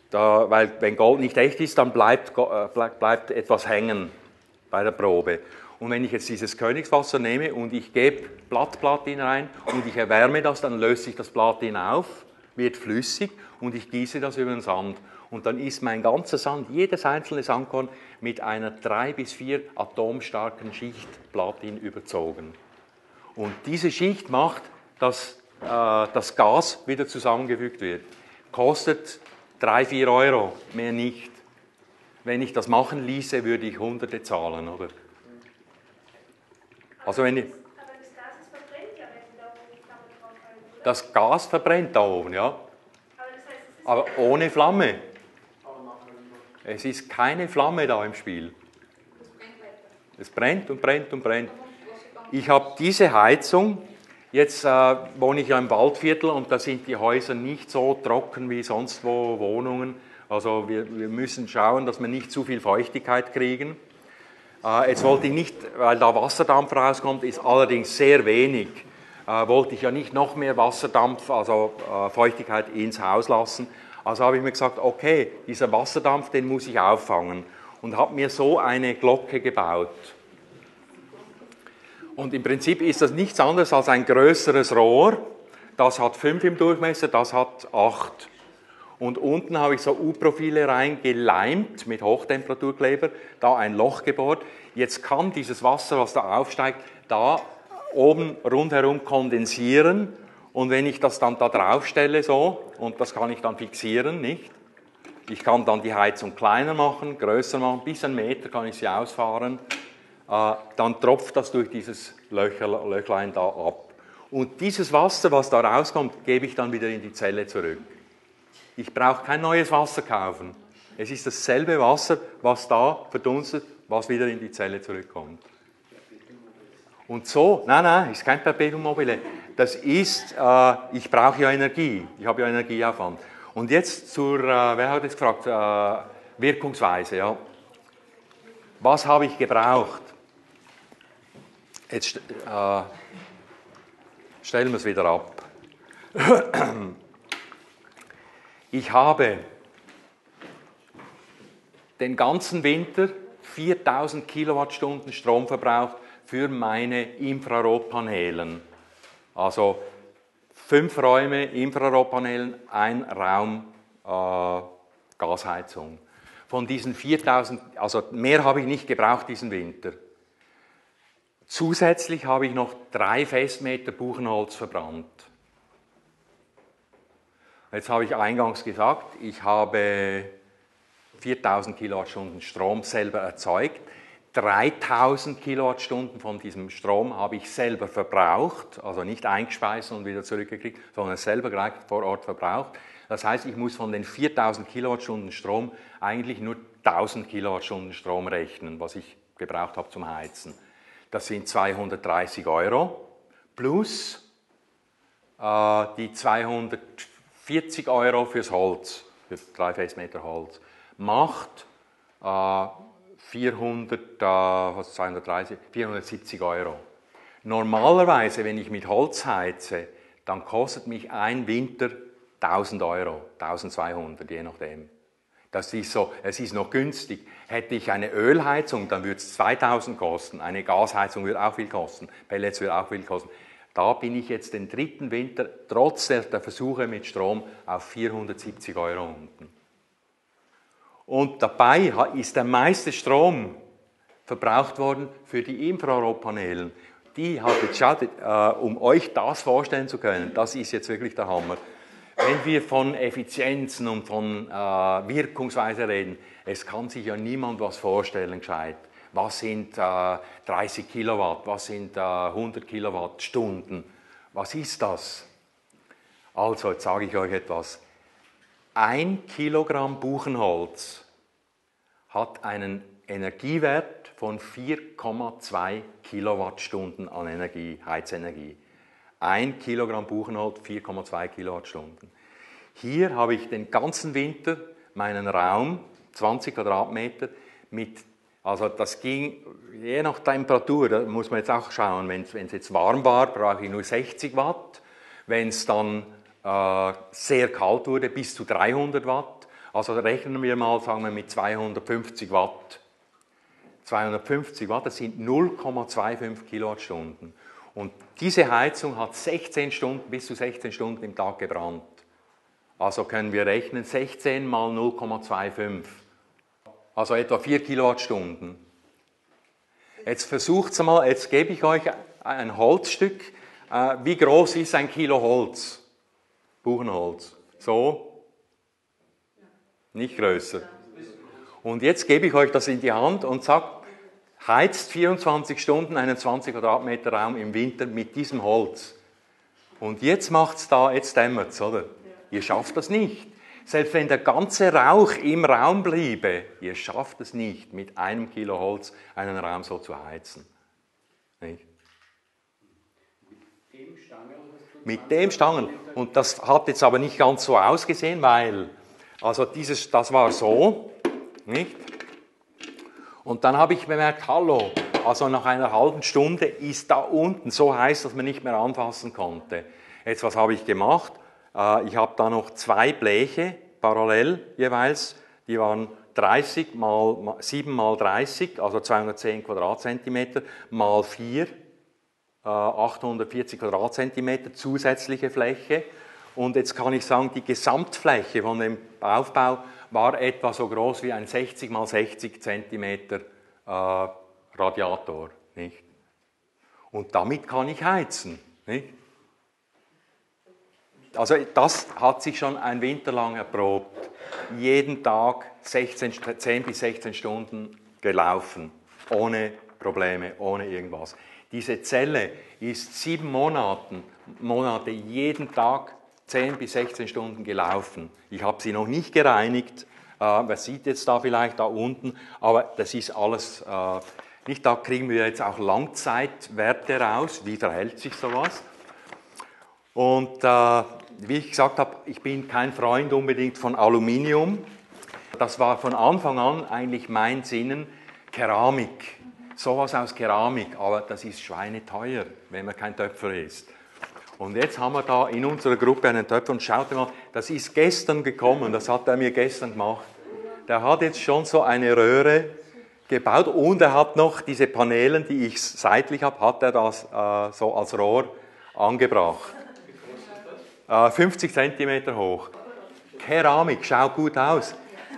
Da, weil wenn Gold nicht echt ist, dann bleibt, äh, bleibt etwas hängen bei der Probe. Und wenn ich jetzt dieses Königswasser nehme und ich gebe Blattplatin rein und ich erwärme das, dann löst sich das Platin auf, wird flüssig und ich gieße das über den Sand. Und dann ist mein ganzer Sand, jedes einzelne Sandkorn, mit einer drei bis vier atomstarken Schicht Platin überzogen. Und diese Schicht macht, dass äh, das Gas wieder zusammengefügt wird. Kostet 3, 4 Euro, mehr nicht. Wenn ich das machen ließe, würde ich Hunderte zahlen, oder? Also wenn ich, Aber das Gas verbrennt ja, wenn da oben die Flamme drauf halten, oder? das Gas verbrennt da oben, ja, aber ohne Flamme. Es ist keine Flamme da im Spiel. Es brennt und brennt und brennt. Ich habe diese Heizung, jetzt äh, wohne ich ja im Waldviertel und da sind die Häuser nicht so trocken wie sonst wo Wohnungen. Also wir, wir müssen schauen, dass wir nicht zu viel Feuchtigkeit kriegen. Äh, jetzt wollte ich nicht, weil da Wasserdampf rauskommt, ist allerdings sehr wenig, äh, wollte ich ja nicht noch mehr Wasserdampf, also äh, Feuchtigkeit ins Haus lassen. Also habe ich mir gesagt, okay, dieser Wasserdampf, den muss ich auffangen und habe mir so eine Glocke gebaut. Und im Prinzip ist das nichts anderes als ein größeres Rohr. Das hat 5 im Durchmesser, das hat 8. Und unten habe ich so U-Profile reingeleimt mit Hochtemperaturkleber, da ein Loch gebohrt. Jetzt kann dieses Wasser, was da aufsteigt, da oben rundherum kondensieren. Und wenn ich das dann da drauf stelle, so, und das kann ich dann fixieren, nicht? Ich kann dann die Heizung kleiner machen, größer machen, bis einen Meter kann ich sie ausfahren. Äh, dann tropft das durch dieses Löcher, Löchlein da ab. Und dieses Wasser, was da rauskommt, gebe ich dann wieder in die Zelle zurück. Ich brauche kein neues Wasser kaufen. Es ist dasselbe Wasser, was da verdunstet, was wieder in die Zelle zurückkommt. Und so, nein, nein, ist kein Perpetuum mobile. Das ist, äh, ich brauche ja Energie. Ich habe ja Energieaufwand. Und jetzt zur, äh, wer hat jetzt gefragt, äh, Wirkungsweise, ja. Was habe ich gebraucht? Jetzt äh, stellen wir es wieder ab. *clears throat* Ich habe den ganzen Winter 4000 Kilowattstunden Strom verbraucht für meine Infrarotpanelen. Also fünf Räume Infrarotpanelen, ein Raum äh, Gasheizung. Von diesen 4000, also mehr habe ich nicht gebraucht diesen Winter. Zusätzlich habe ich noch drei Festmeter Buchenholz verbrannt. Jetzt habe ich eingangs gesagt, ich habe 4000 Kilowattstunden Strom selber erzeugt. 3000 Kilowattstunden von diesem Strom habe ich selber verbraucht, also nicht eingespeist und wieder zurückgekriegt, sondern selber gleich vor Ort verbraucht. Das heißt, ich muss von den 4000 Kilowattstunden Strom eigentlich nur 1000 Kilowattstunden Strom rechnen, was ich gebraucht habe zum Heizen. Das sind 230 Euro plus äh, die 240 Euro fürs Holz, für drei Festmeter Holz, macht äh, 400, äh, was 230, 470 Euro. Normalerweise, wenn ich mit Holz heize, dann kostet mich ein Winter 1000 Euro, 1200, je nachdem. Das ist so, es ist noch günstig. Hätte ich eine Ölheizung, dann würde es 2000 kosten. Eine Gasheizung würde auch viel kosten. Pellets würde auch viel kosten. Da bin ich jetzt den dritten Winter, trotz der, Versuche mit Strom, auf 470 Euro unten. Und dabei ist der meiste Strom verbraucht worden für die Infrarotpanelen. Die hat jetzt, äh, um euch das vorstellen zu können, das ist jetzt wirklich der Hammer. Wenn wir von Effizienzen und von äh, Wirkungsweise reden, es kann sich ja niemand was vorstellen, gescheit. Was sind äh, 30 Kilowatt? Was sind äh, 100 Kilowattstunden? Was ist das? Also, jetzt sage ich euch etwas. Ein Kilogramm Buchenholz hat einen Energiewert von 4,2 Kilowattstunden an Energie, Heizenergie. Ein Kilogramm Buchenholz, 4,2 Kilowattstunden. Hier habe ich den ganzen Winter meinen Raum, 20 Quadratmeter, mit, also das ging je nach Temperatur, da muss man jetzt auch schauen, wenn es jetzt warm war, brauche ich nur 60 Watt. Wenn es dann äh, sehr kalt wurde, bis zu 300 Watt. Also rechnen wir mal, sagen wir mit 250 Watt. 250 Watt, das sind 0,25 Kilowattstunden. Und diese Heizung hat 16 Stunden, bis zu 16 Stunden im Tag gebrannt. Also können wir rechnen, 16 mal 0,25. Also etwa 4 Kilowattstunden. Jetzt versucht es mal, jetzt gebe ich euch ein Holzstück. Äh, wie groß ist ein Kilo Holz? Buchenholz. So? Nicht größer. Und jetzt gebe ich euch das in die Hand und sage, heizt 24 Stunden einen 20 Quadratmeter Raum im Winter mit diesem Holz. Und jetzt macht es da, jetzt dämmert es, oder? Ihr schafft das nicht. Selbst wenn der ganze Rauch im Raum bliebe, ihr schafft es nicht, mit einem Kilo Holz einen Raum so zu heizen. Nicht? Mit dem Stangen. Und das hat jetzt aber nicht ganz so ausgesehen, weil, also dieses, das war so, nicht? Und dann habe ich bemerkt, hallo, also nach einer halben Stunde ist da unten so heiß, dass man nicht mehr anfassen konnte. Jetzt, was habe ich gemacht? Äh, ich habe da noch zwei Bleche parallel jeweils, die waren 30 mal 7 mal 30, also 210 Quadratzentimeter, mal 4, 840 äh, Quadratzentimeter zusätzliche Fläche. Und jetzt kann ich sagen, die Gesamtfläche von dem Aufbau war etwa so groß wie ein 60 mal 60 Zentimeter äh, Radiator. Nicht? Und damit kann ich heizen. Nicht? Also das hat sich schon ein Winter lang erprobt. Jeden Tag 16, 10 bis 16 Stunden gelaufen, ohne Probleme, ohne irgendwas. Diese Zelle ist sieben Monaten, Monate jeden Tag 10 bis 16 Stunden gelaufen. Ich habe sie noch nicht gereinigt. Äh, man sieht jetzt da vielleicht da unten, aber das ist alles, äh, nicht da kriegen wir jetzt auch Langzeitwerte raus. Wie verhält sich sowas? Und äh, wie ich gesagt habe, ich bin kein Freund unbedingt von Aluminium. Das war von Anfang an eigentlich mein Sinnen, Keramik. Sowas aus Keramik, aber das ist schweineteuer, wenn man kein Töpfer ist. Und jetzt haben wir da in unserer Gruppe einen Töpfer und schaut mal, das ist gestern gekommen, das hat er mir gestern gemacht. Der hat jetzt schon so eine Röhre gebaut und er hat noch diese Paneelen, die ich seitlich habe, hat er das äh, so als Rohr angebracht. Äh, 50 cm hoch. Keramik, schaut gut aus.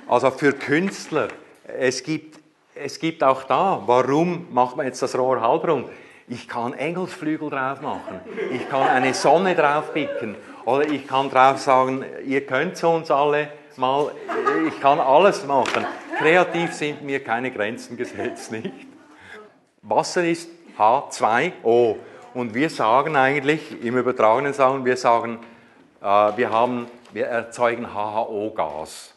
Also für Künstler, es gibt, es gibt auch da, warum macht man jetzt das Rohr halbrund? Ich kann Engelsflügel drauf machen. Ich kann eine Sonne drauf picken. Oder ich kann drauf sagen, ihr könnt zu uns alle mal, ich kann alles machen. Kreativ sind mir keine Grenzen gesetzt, *laughs* nicht? Wasser ist H2O. Und wir sagen eigentlich, im übertragenen sagen, wir sagen, äh, wir, haben, wir erzeugen HHO-Gas.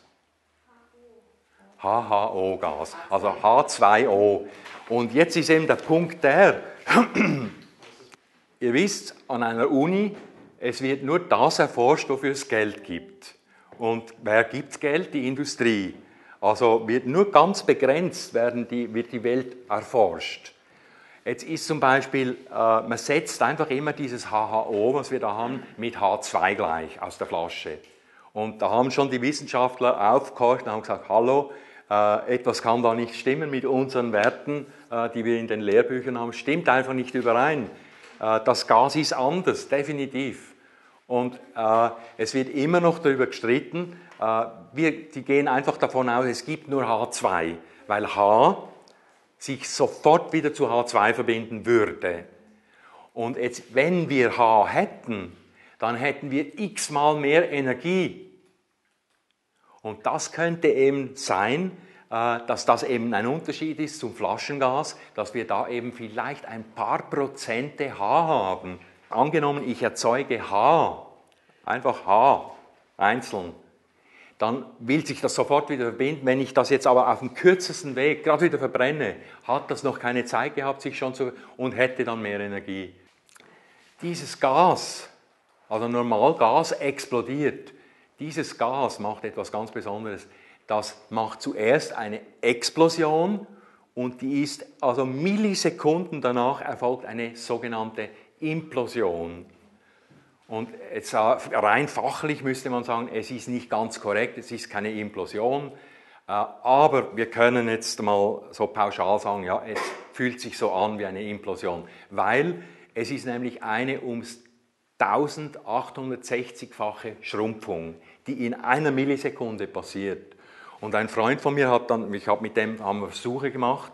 HHO-Gas, also H2O. Und jetzt ist eben der Punkt der, *clears throat* ihr wisst, an einer Uni, es wird nur das erforscht, wofür es Geld gibt. Und wer gibt Geld? Die Industrie. Also wird nur ganz begrenzt werden die, wird die Welt erforscht. Jetzt ist zum Beispiel, äh, man setzt einfach immer dieses HHO, was wir da haben, mit H2 gleich aus der Flasche. Und da haben schon die Wissenschaftler aufgehorcht und haben gesagt, hallo, äh, etwas kann da nicht stimmen mit unseren Werten, äh, die wir in den Lehrbüchern haben, stimmt einfach nicht überein. Äh, das Gas ist anders, definitiv. Und äh, es wird immer noch darüber gestritten, äh, wir, die gehen einfach davon aus, es gibt nur H2, weil H sich sofort wieder zu H2 verbinden würde. Und jetzt, wenn wir H hätten, dann hätten wir x-mal mehr Energie und das könnte eben sein, äh, dass das eben ein Unterschied ist zum Flaschengas, dass wir da eben vielleicht ein paar Prozente H haben. Angenommen, ich erzeuge H, einfach H, einzeln, dann will sich das sofort wieder verbinden. Wenn ich das jetzt aber auf dem kürzesten Weg gerade wieder verbrenne, hat das noch keine Zeit gehabt, sich schon zu und hätte dann mehr Energie. Dieses Gas, also normal Gas, explodiert. Dieses Gas macht etwas ganz Besonderes. Das macht zuerst eine Explosion und die ist also Millisekunden danach erfolgt eine sogenannte Implosion. Und jetzt rein fachlich müsste man sagen, es ist nicht ganz korrekt, es ist keine Implosion. Äh, aber wir können jetzt mal so pauschal sagen, ja, es fühlt sich so an wie eine Implosion, weil es ist nämlich eine ums 1860-fache Schrumpfung, die in einer Millisekunde passiert. Und ein Freund von mir hat dann, ich habe mit dem haben wir Versuche gemacht.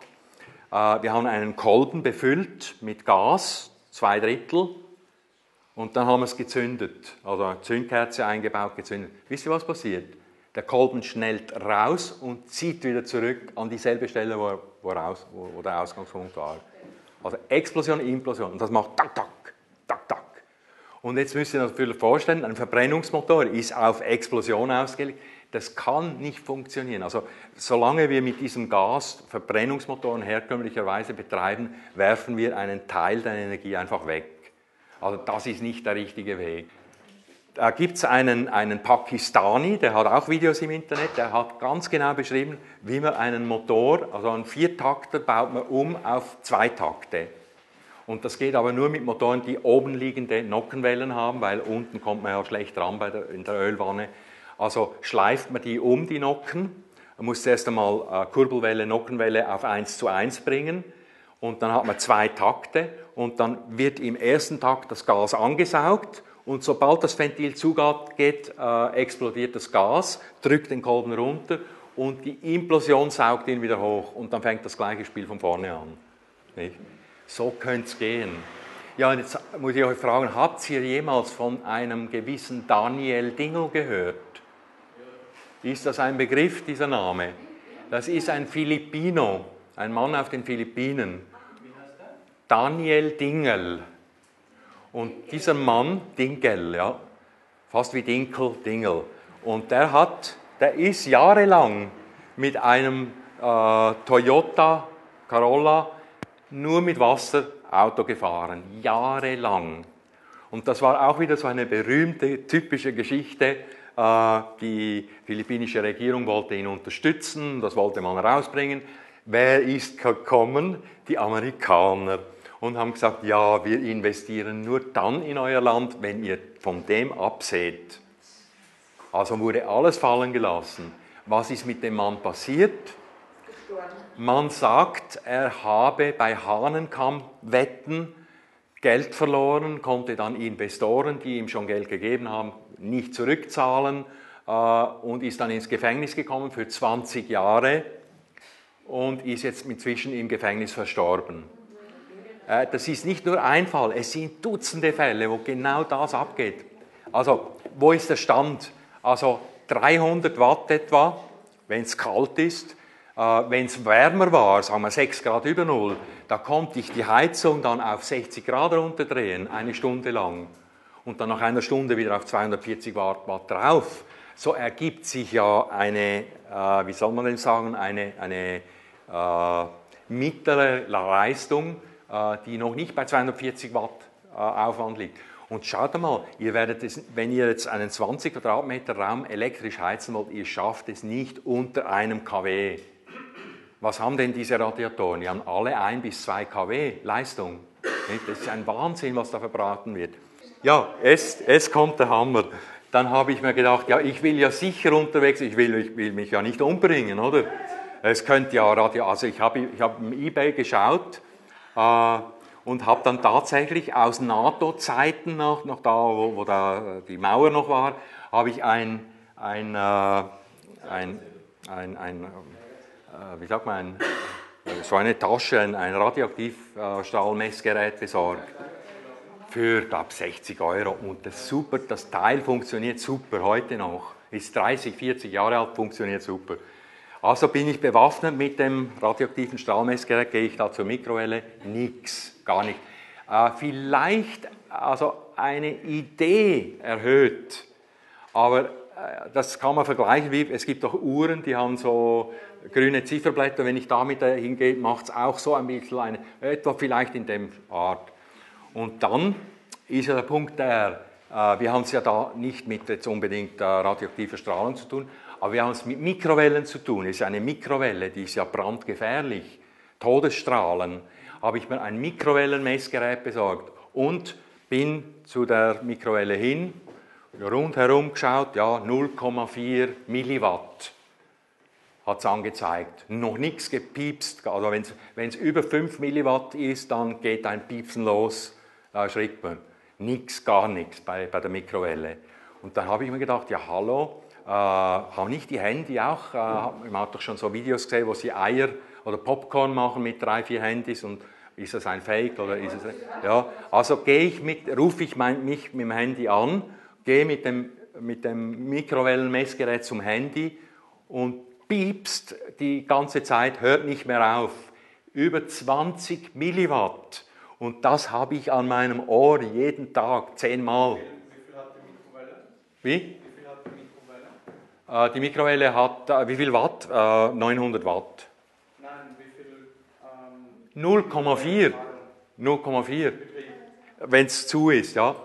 Äh, wir haben einen Kolben befüllt mit Gas, zwei Drittel, und dann haben wir es gezündet, also eine Zündkerze eingebaut, gezündet. Wisst ihr, was passiert? Der Kolben schnellt raus und zieht wieder zurück an dieselbe Stelle, wo, wo, raus, wo, wo der Ausgangspunkt war. Also Explosion, Implosion. Und das macht tak, tak, tak, tak. Und jetzt müsst ihr euch natürlich vorstellen, ein Verbrennungsmotor ist auf Explosion ausgelegt. Das kann nicht funktionieren. Also solange wir mit diesem Gas Verbrennungsmotoren herkömmlicherweise betreiben, werfen wir einen Teil der Energie einfach weg. Also das ist nicht der richtige Weg. Da gibt es einen, einen Pakistani, der hat auch Videos im Internet, der hat ganz genau beschrieben, wie man einen Motor, also einen Viertakter, baut man um auf Zweitakte. Und das geht aber nur mit Motoren, die oben liegende Nockenwellen haben, weil unten kommt man ja schlecht dran bei der, in der Ölwanne. Also schleift man die um, die Nocken. Man muss zuerst einmal äh, Kurbelwelle, Nockenwelle auf 1 zu 1 bringen. Und dann hat man zwei Takte und dann wird im ersten Takt das Gas angesaugt und sobald das Ventil zugeht, äh, explodiert das Gas, drückt den Kolben runter und die Implosion saugt ihn wieder hoch und dann fängt das gleiche Spiel von vorne an. Nicht? So könnte es gehen. Ja, und jetzt muss ich euch fragen, habt ihr jemals von einem gewissen Daniel Dingel gehört? Ist das ein Begriff, dieser Name? Das ist ein Filipino, ein Mann auf den Philippinen. Daniel Dingel. Und dieser Mann, Dinkel, ja, fast wie Dinkel, Dingel, und der hat, der ist jahrelang mit einem äh, Toyota Corolla nur mit Wasser Auto gefahren, jahrelang. Und das war auch wieder so eine berühmte, typische Geschichte. Äh, die philippinische Regierung wollte ihn unterstützen, das wollte man rausbringen. Wer ist gekommen? Die Amerikaner und haben gesagt, ja, wir investieren nur dann in euer Land, wenn ihr von dem abseht. Also wurde alles fallen gelassen. Was ist mit dem Mann passiert? Man sagt, er habe bei Hahnenkamm-Wetten Geld verloren, konnte dann Investoren, die ihm schon Geld gegeben haben, nicht zurückzahlen äh, und ist dann ins Gefängnis gekommen für 20 Jahre und ist jetzt inzwischen im Gefängnis verstorben. Äh, das ist nicht nur ein Fall, es sind Dutzende Fälle, wo genau das abgeht. Also, wo ist der Stand? Also 300 Watt etwa, wenn es kalt ist. Äh, wenn es wärmer war, sagen wir 6 Grad über Null, da konnte ich die Heizung dann auf 60 Grad runterdrehen, eine Stunde lang. Und dann nach einer Stunde wieder auf 240 Watt, drauf. So ergibt sich ja eine, äh, wie soll man denn sagen, eine, eine äh, mittlere Leistung, die noch nicht bei 240 Watt äh, Aufwand liegt. Und schaut mal, ihr werdet es, wenn ihr jetzt einen 20 Quadratmeter Raum elektrisch heizen wollt, ihr schafft es nicht unter einem kW. Was haben denn diese Radiatoren? Die haben alle 1 bis 2 kW Leistung. Das ist ein Wahnsinn, was da verbraten wird. Ja, es, es kommt der Hammer. Dann habe ich mir gedacht, ja, ich will ja sicher unterwegs, ich will, ich will mich ja nicht umbringen, oder? Es könnte ja Radio, also ich habe, ich habe im eBay geschaut, äh, und habe dann tatsächlich aus NATO-Zeiten noch, noch da, wo, wo da die Mauer noch war, habe ich ein, ein, äh, ein, ein, ein äh, wie sagt man, ein, so eine Tasche, ein, ein Radioaktivstrahlmessgerät besorgt für, glaube 60 Euro. Und das super, das Teil funktioniert super heute noch. Ist 30, 40 Jahre alt, funktioniert super. Also bin ich bewaffnet mit dem radioaktiven Strahlmessgerät, gehe ich da zur Mikrowelle, nichts, gar nicht. Äh, vielleicht also eine Idee erhöht, aber äh, das kann man vergleichen, wie, es gibt auch Uhren, die haben so grüne Zifferblätter, wenn ich damit hingehe, macht es auch so ein bisschen eine, etwa vielleicht in dem Art. Und dann ist ja der Punkt der, äh, wir haben es ja da nicht mit jetzt unbedingt äh, radioaktiver Strahlung zu tun, aber wir haben es mit Mikrowellen zu tun. Es ist eine Mikrowelle, die ist ja brandgefährlich. Todesstrahlen. Habe ich mir ein Mikrowellenmessgerät besorgt und bin zu der Mikrowelle hin, rundherum geschaut, ja, 0,4 Milliwatt. hat es angezeigt. Noch nichts gepiepst. Also wenn es über 5 Milliwatt ist, dann geht ein Piepsen los, da erschrickt man. Nichts, gar nichts bei, bei der Mikrowelle. Und dann habe ich mir gedacht, ja hallo, äh, haben nicht die Handy auch, äh, man hat doch schon so Videos gesehen, wo sie Eier oder Popcorn machen mit drei, vier Handys und ist das ein Fake oder ist es ja also gehe ich mit rufe ich mein, mich mit dem Handy an gehe mit dem mit dem Mikrowellenmessgerät zum Handy und piepst die ganze Zeit, hört nicht mehr auf. Über 20 Milliwatt. Und das habe ich an meinem Ohr jeden Tag, zehnmal. Wie viel hat die Mikrowelle? Hat? Äh, die Mikrowelle hat, äh, wie viel Watt? Äh, 900 Watt. Nein, wie viel? Ähm, 0,4. 0,4. Wenn es zu ist, ja.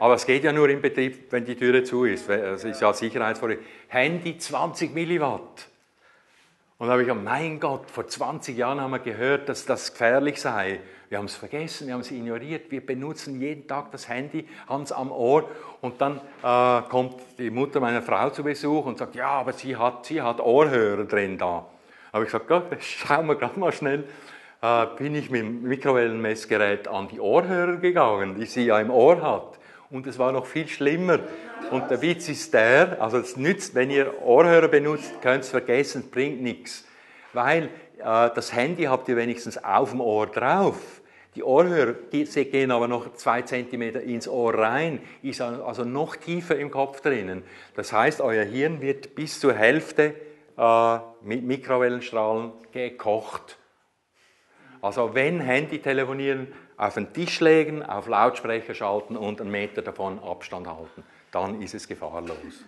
Aber es geht ja nur im Betrieb, wenn die Türe zu ist. Es ist ja Sicherheitsvorrichtung. Handy 20 Milliwatt. Und da habe ich gesagt, mein Gott, vor 20 Jahren haben wir gehört, dass das gefährlich sei. Wir haben es vergessen, wir haben es ignoriert. Wir benutzen jeden Tag das Handy, haben es am Ohr. Und dann äh, kommt die Mutter meiner Frau zu Besuch und sagt, ja, aber sie hat, sie hat Ohrhörer drin da. Habe ich gesagt, Gott, schauen wir gerade mal schnell. Äh, bin ich mit dem Mikrowellenmessgerät an die Ohrhörer gegangen, die sie ja im Ohr hat. Und es war noch viel schlimmer. Und der Witz ist der, also es nützt, wenn ihr Ohrhörer benutzt, könnt es vergessen, bringt nichts. Weil äh, das Handy habt ihr wenigstens auf dem Ohr drauf. Die Ohrhörer die gehen aber noch zwei Zentimeter ins Ohr rein, ist also noch tiefer im Kopf drinnen. Das heißt, euer Hirn wird bis zur Hälfte äh, mit Mikrowellenstrahlen gekocht. Also wenn Handy telefonieren, auf den Tisch legen, auf Lautsprecher schalten und einen Meter davon Abstand halten. Dann ist es gefahrlos.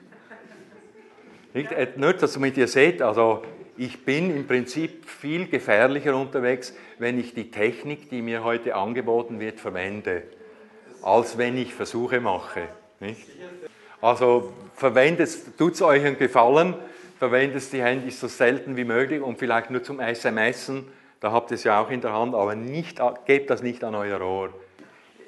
Nicht, äh, nur, dass ihr seht, also ich bin im Prinzip viel gefährlicher unterwegs, wenn ich die Technik, die mir heute angeboten wird, verwende, als wenn ich Versuche mache. Nicht? Also verwendet, tut es euch einen Gefallen, verwendet die Handys so selten wie möglich und vielleicht nur zum SMSen da habt ihr es ja auch in der Hand, aber nicht, gebt das nicht an euer Ohr.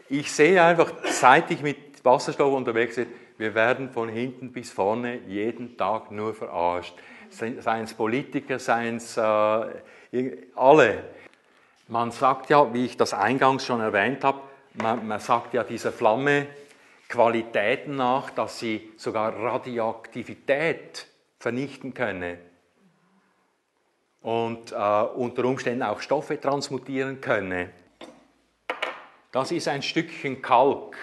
Ich sehe einfach, seit ich mit Wasserstoff unterwegs bin, wir werden von hinten bis vorne jeden Tag nur verarscht. Seien es Politiker, seien es äh, alle. Man sagt ja, wie ich das eingangs schon erwähnt habe, man, man sagt ja dieser Flamme Qualitäten nach, dass sie sogar Radioaktivität vernichten könne und äh, unter Umständen auch Stoffe transmutieren könne. Das ist ein Stückchen Kalk.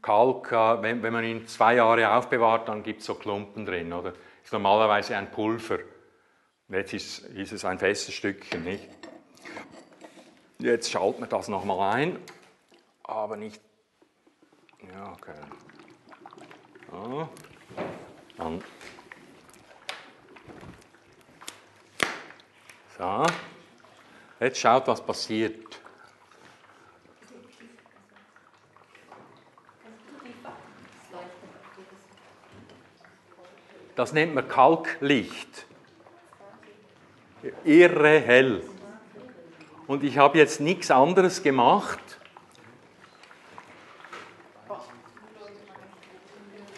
Kalk, äh, wenn, wenn, man ihn zwei Jahre aufbewahrt, dann gibt es so Klumpen drin, oder? Ist normalerweise ein Pulver. Jetzt ist, ist es ein festes Stückchen, nicht? Jetzt schalten wir das nochmal ein, aber nicht. Ja, okay. So. Dann So. Jetzt schaut, was passiert. Das nennt man Kalklicht. Irre hell. Und ich habe jetzt nichts anderes gemacht.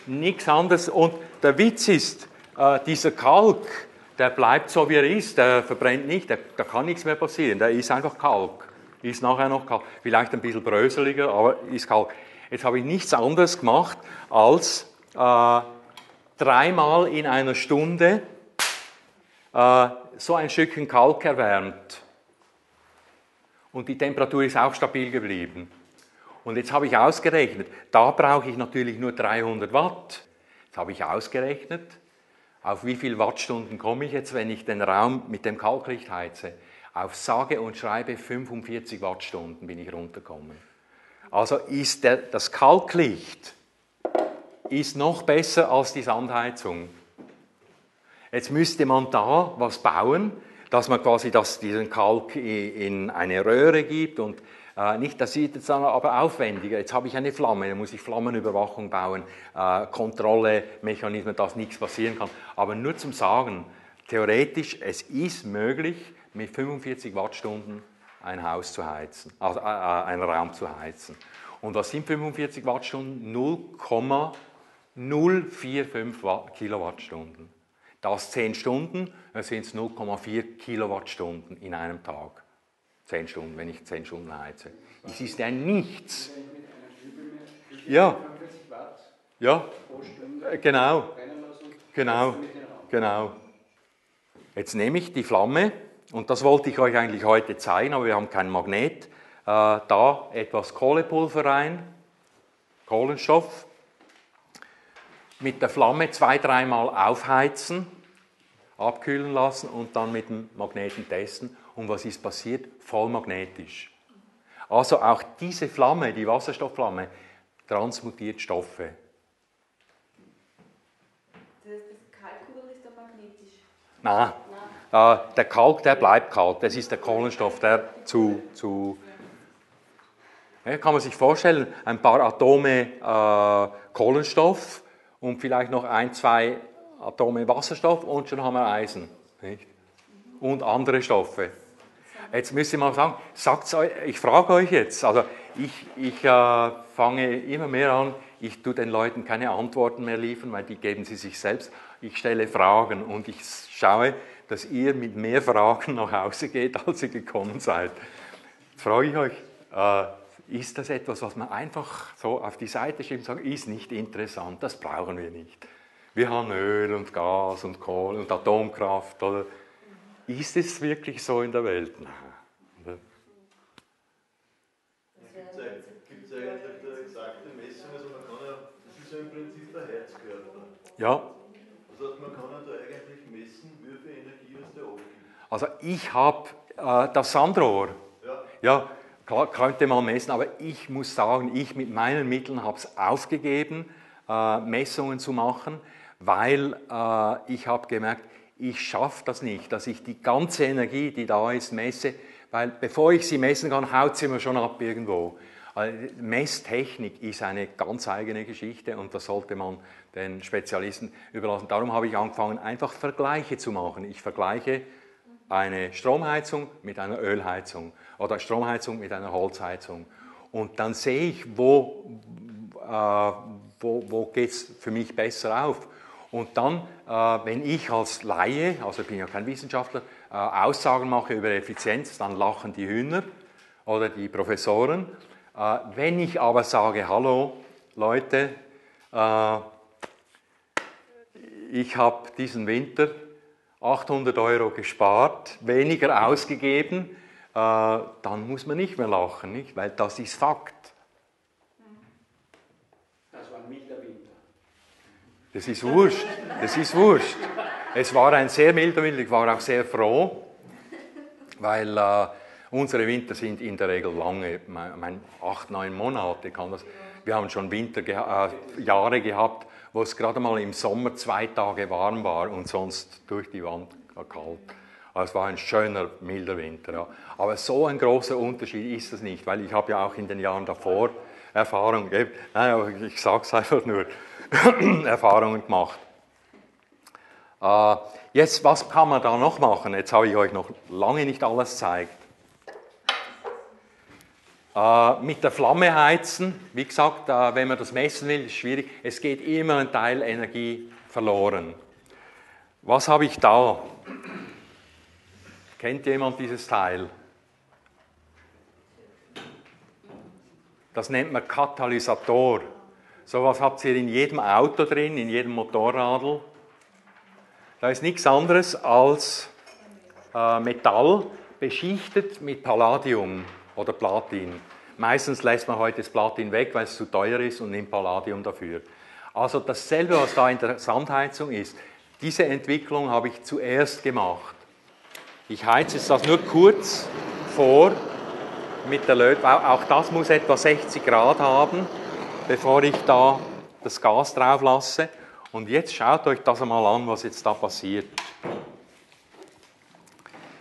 Nichts anderes. Und der Witz ist, äh, dieser Kalk, der bleibt so, wie er ist, der verbrennt nicht, da kann nichts mehr passieren, der ist einfach Kalk. Ist nachher noch Kalk. Vielleicht ein bisschen bröseliger, aber ist Kalk. Jetzt habe ich nichts anderes gemacht, als äh, dreimal in einer Stunde äh, so ein Stückchen Kalk erwärmt. Und die Temperatur ist auch stabil geblieben. Und jetzt habe ich ausgerechnet, da brauche ich natürlich nur 300 Watt. Jetzt habe ich ausgerechnet, auf wie viel Wattstunden komme ich jetzt, wenn ich den Raum mit dem Kalklicht heize? Auf sage und schreibe 45 Wattstunden bin ich runtergekommen. Also ist der, das Kalklicht ist noch besser als die Sandheizung. Jetzt müsste man da was bauen, dass man quasi das, diesen Kalk in eine Röhre gibt und äh, nicht, das sieht jetzt aber aufwendiger. Jetzt habe ich eine Flamme, dann muss ich Flammenüberwachung bauen, äh, Kontrolle, Mechanismen, dass nichts passieren kann. Aber nur zum Sagen, theoretisch, es ist möglich, mit 45 Wattstunden ein Haus zu heizen, also äh, äh einen Raum zu heizen. Und was sind 45 Wattstunden? 0,045 Kilowattstunden. Das 10 Stunden, dann sind es 0,4 Kilowattstunden in einem Tag. 10 Stunden, wenn ich 10 Stunden heize. Es ist ja nichts. Ja. Ja, genau. Genau. Genau. Jetzt nehme ich die Flamme und das wollte ich euch eigentlich heute zeigen, aber wir haben kein Magnet. Äh, da etwas Kohlepulver rein, Kohlenstoff. Mit der Flamme zwei, dreimal aufheizen, abkühlen lassen und dann mit dem Magneten testen. Und was ist passiert? Voll magnetisch. Also auch diese Flamme, die Wasserstoffflamme, transmutiert Stoffe. Das, das Kalkugel ist dann magnetisch. Nein, äh, der Kalk, der bleibt kalt. Das ist der Kohlenstoff, der zu, zu ja, kann man sich vorstellen, ein paar Atome äh, Kohlenstoff und vielleicht noch ein, zwei Atome Wasserstoff und schon haben wir Eisen. Nicht? Und andere Stoffe. Jetzt müsst ihr mal sagen, sagt's euch, ich frage euch jetzt, also ich, ich äh, fange immer mehr an, ich tue den Leuten keine Antworten mehr liefern, weil die geben sie sich selbst. Ich stelle Fragen und ich schaue, dass ihr mit mehr Fragen nach Hause geht, *laughs* als ihr gekommen seid. Jetzt frage ich euch, äh, ist das etwas, was man einfach so auf die Seite schiebt und sagt, ist nicht interessant, das brauchen wir nicht. Wir haben Öl und Gas und Kohle und Atomkraft. Oder? Ist es wirklich so in der Welt? Nein. Gibt es eigentlich eine exakte Messung? Also man kann ja, das ist ja im Prinzip der Herzkörper. Ja, Das heißt, man kann ja da eigentlich messen, wie viel Energie es der abgibt. also ich habe äh, das Sandrohr. Ja. Ja, klar, könnte man messen, aber ich muss sagen, ich mit meinen Mitteln habe es aufgegeben, äh, Messungen zu machen, weil äh, ich habe gemerkt, ich schaffe das nicht, dass ich die ganze Energie, die da ist, messe, weil bevor ich sie messen kann, haut sie mir schon ab irgendwo. Also Messtechnik ist eine ganz eigene Geschichte und das sollte man den Spezialisten überlassen. Darum habe ich angefangen, einfach Vergleiche zu machen. Ich vergleiche eine Stromheizung mit einer Ölheizung oder Stromheizung mit einer Holzheizung. Und dann sehe ich, wo, äh, wo, wo geht es für mich besser auf. Und dann, äh, wenn ich als Laie, also ich bin ja kein Wissenschaftler, äh, Aussagen mache über Effizienz, dann lachen die Hühner oder die Professoren. Äh, wenn ich aber sage, hallo Leute, äh, ich habe diesen Winter 800 Euro gespart, weniger ausgegeben, äh, dann muss man nicht mehr lachen, nicht? weil das ist Fakt. Das war ein milder Winter. Das ist wurscht, das ist wurscht. Es war ein sehr milder Winter, ich war auch sehr froh, weil äh, unsere Winter sind in der Regel lange, mein, mein, acht, neun Monate kann das. Wir haben schon Winter, geha äh, Jahre gehabt, wo es gerade mal im Sommer zwei Tage warm war und sonst durch die Wand kalt. Also es war ein schöner, milder Winter. Aber so ein großer Unterschied ist es nicht, weil ich habe ja auch in den Jahren davor Erfahrungen, nein, aber ich sage es einfach nur, *clears throat* Erfahrungen gemacht. Jetzt, was kann man da noch machen? Jetzt habe ich euch noch lange nicht alles gezeigt. Äh, mit der Flamme heizen, wie gesagt, äh, wenn man das messen will, ist schwierig. Es geht immer ein Teil Energie verloren. Was habe ich da? Kennt jemand dieses Teil? Das nennt man Katalysator. So was habt ihr in jedem Auto drin, in jedem Motorradl. Da ist nichts anderes als äh, Metall beschichtet mit Palladium oder Platin. Meistens lässt man heute das Platin weg, weil es zu teuer ist und nimmt Palladium dafür. Also dasselbe, was da in der Sandheizung ist, diese Entwicklung habe ich zuerst gemacht. Ich heize jetzt das nur kurz vor mit der Löt. Auch das muss etwa 60 Grad haben, bevor ich da das Gas drauf lasse. Und jetzt schaut euch das einmal an, was jetzt da passiert.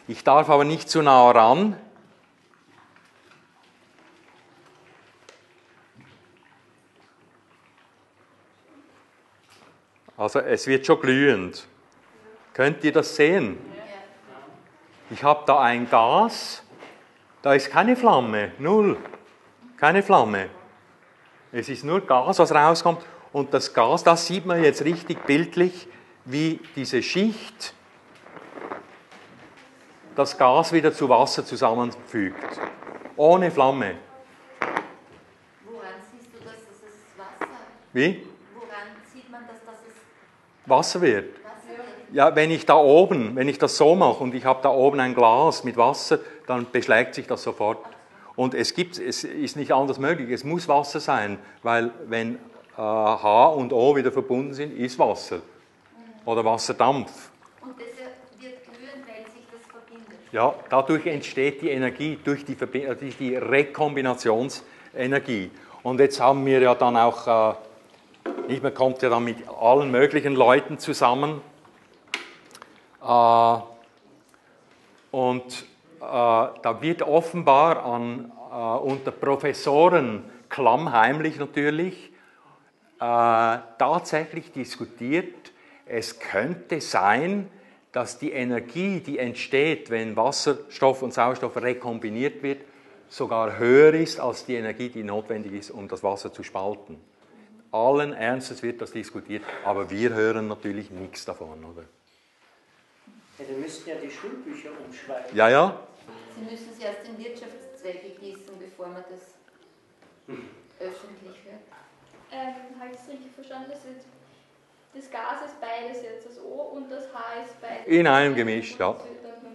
Ich darf aber nicht zu nah ran. Also es wird schon glühend. Könnt ihr das sehen? Ich habe da ein Gas, da ist keine Flamme, null. Keine Flamme. Es ist nur Gas, was rauskommt. Und das Gas, das sieht man jetzt richtig bildlich, wie diese Schicht das Gas wieder zu Wasser zusammenfügt. Ohne Flamme. Woran siehst du, dass das ist Wasser? Wie? Woran sieht man, dass das ist Wasser wird. Ja, wenn ich da oben, wenn ich das so mache und ich habe da oben ein Glas mit Wasser, dann beschlägt sich das sofort. Und es gibt, es ist nicht anders möglich. Es muss Wasser sein, weil wenn äh, H und O wieder verbunden sind, ist Wasser oder Wasserdampf. Und das wird glühen, weil sich das verbindet. Ja, dadurch entsteht die Energie durch die, Verbi- äh, durch die Rekombinationsenergie. Und jetzt haben wir ja dann auch, nicht mehr kommt ja dann mit allen möglichen Leuten zusammen. Äh, und äh, da wird offenbar an, äh, unter Professoren, klammheimlich natürlich, tatsächlich diskutiert, es könnte sein, dass die Energie, die entsteht, wenn Wasserstoff und Sauerstoff rekombiniert wird, sogar höher ist als die Energie, die notwendig ist, um das Wasser zu spalten. Allen Ernstes wird das diskutiert, aber wir hören natürlich nichts davon, oder? Ja, wir müssten ja die Schulbücher umschreiben. Ja, ja, Sie müssen es erst in Wirtschaftszwecke gießen, bevor man das öffentlich wird. Ähm, habe ich es richtig verstanden? Das, ist, das Gas ist beides jetzt, das O und das H ist beides. In einem gemischt, ja.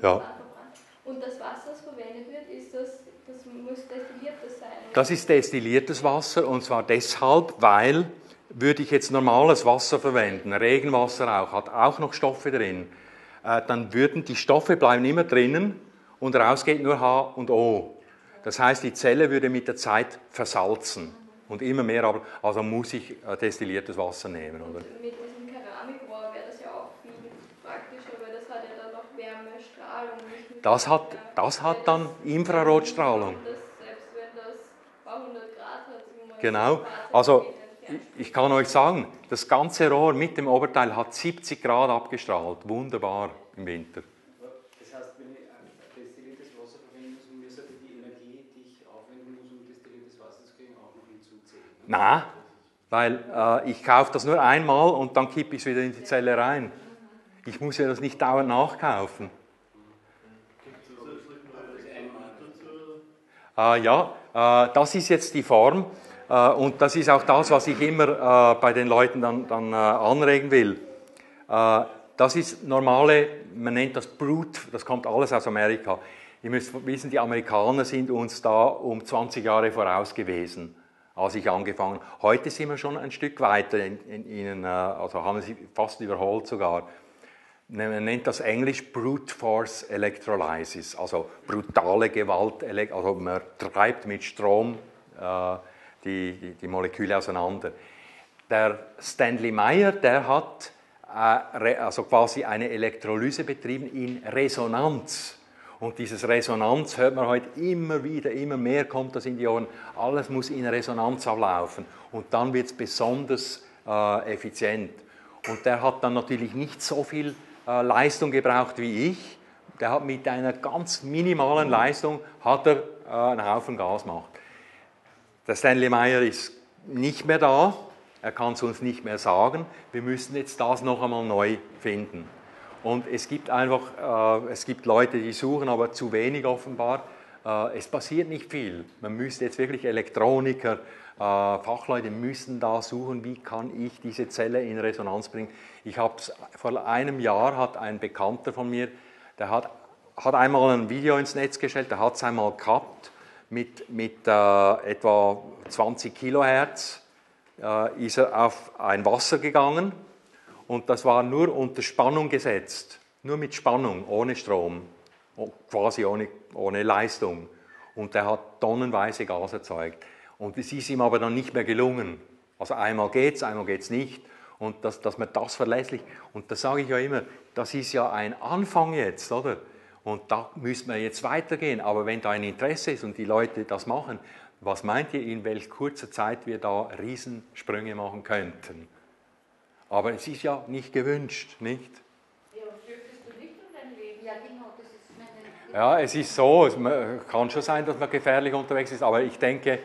Ja. Und das Wasser, das verwendet wird, ist das, das muss destilliertes sein. das ist destilliertes Wasser und zwar deshalb, weil würde ich jetzt normales Wasser verwenden, Regenwasser auch, hat auch noch Stoffe drin, äh, dann würden die Stoffe bleiben immer drinnen und raus geht nur H und O. Das heißt, die Zelle würde mit der Zeit versalzen und immer mehr, aber also muss ich äh, destilliertes Wasser nehmen, oder? Mit diesem Keramikrohr wäre das ja auch viel praktischer, weil das hat ja dann noch Wärme, Strahlung. nicht nur Das hat. Das hat dann Infrarotstrahlung. Das, selbst wenn das ein paar hundert Grad hat, wo man Genau. Also ich, kann euch sagen, das ganze Rohr mit dem Oberteil hat 70 Grad abgestrahlt. Wunderbar im Winter. Das heißt, wenn ich ein destilliertes Wasser verwenden muss, muss ich die Energie, die ich aufwenden muss, um destilliertes Wasser zu kriegen, auch noch hinzuzählen. Nein, weil äh, ich kaufe das nur einmal und dann kippe ich es wieder in die Zelle rein. Ich muss ja das nicht dauernd nachkaufen. Ja, äh, das ist jetzt die Form äh, und das ist auch das, was ich immer bei den Leuten dann, dann anregen will. Das ist normale, man nennt das Brute, das kommt alles aus Amerika. Ihr müsst wissen, die Amerikaner sind uns da um 20 Jahre voraus gewesen, als ich angefangen habe. Heute sind wir schon ein Stück weiter in, in ihnen, also haben sie fast überholt sogar. Man nennt das Englisch Brute Force Electrolysis, also brutale Gewalt, also man treibt mit Strom äh, die, die, die Moleküle auseinander. Der Stanley Meyer, der hat äh, also quasi eine Elektrolyse betrieben in Resonanz. Und dieses Resonanz hört man heute immer wieder, immer mehr kommt das in die Ohren. Alles muss in Resonanz ablaufen. Und dann wird es besonders äh, effizient. Und der hat dann natürlich nicht so viel Leistung gebraucht wie ich. Der hat mit einer ganz minimalen Leistung hat er äh, einen Haufen Gas gemacht. Der Stanley Meyer ist nicht mehr da. Er kann es uns nicht mehr sagen. Wir müssen jetzt das noch einmal neu finden. Und es gibt einfach, äh, es gibt Leute, die suchen, aber zu wenig offenbar. Äh, es passiert nicht viel. Man müsste jetzt wirklich Elektroniker, äh, Fachleute müssen da suchen, wie kann ich diese Zelle in Resonanz bringen. Ich habe vor einem Jahr hat ein Bekannter von mir, der hat, hat einmal ein Video ins Netz gestellt, der hat es einmal gehabt mit, mit äh, etwa 20 Kilohertz äh, ist er auf ein Wasser gegangen und das war nur unter Spannung gesetzt, nur mit Spannung, ohne Strom, quasi ohne, ohne Leistung. Und der hat tonnenweise Gas erzeugt. Und es ist ihm aber dann nicht mehr gelungen. Also einmal geht's, einmal geht's nicht. Und dass, dass man das verlässlich, und das sage ich ja immer, das ist ja ein Anfang jetzt, oder? Und da müssen wir jetzt weitergehen. Aber wenn da ein Interesse ist und die Leute das machen, was meint ihr, in welch kurzer Zeit wir da Riesensprünge machen könnten? Aber es ist ja nicht gewünscht, nicht? Ja, fürchtest du nicht um dein Leben? Ja, genau, das ist meine. Ja, es ist so, es kann schon sein, dass man gefährlich unterwegs ist, aber ich denke,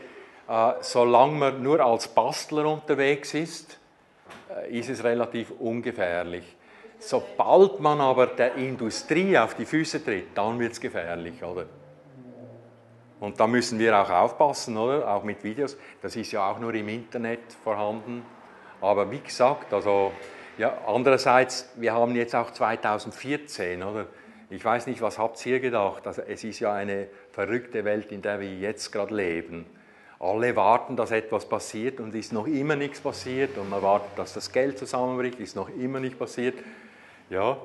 äh, solange man nur als Bastler unterwegs ist, äh, ist es relativ ungefährlich. Sobald man aber der Industrie auf die Füße tritt, dann wird es gefährlich, oder? Und da müssen wir auch aufpassen, oder? Auch mit Videos. Das ist ja auch nur im Internet vorhanden. Aber wie gesagt, also ja, andererseits, wir haben jetzt auch 2014, oder? Ich weiß nicht, was habt ihr gedacht? Also es ist ja eine verrückte Welt, in der wir jetzt gerade leben. Alle warten, dass etwas passiert und ist noch immer nichts passiert und man wartet, dass das Geld zusammenbricht, ist noch immer nicht passiert. Ja,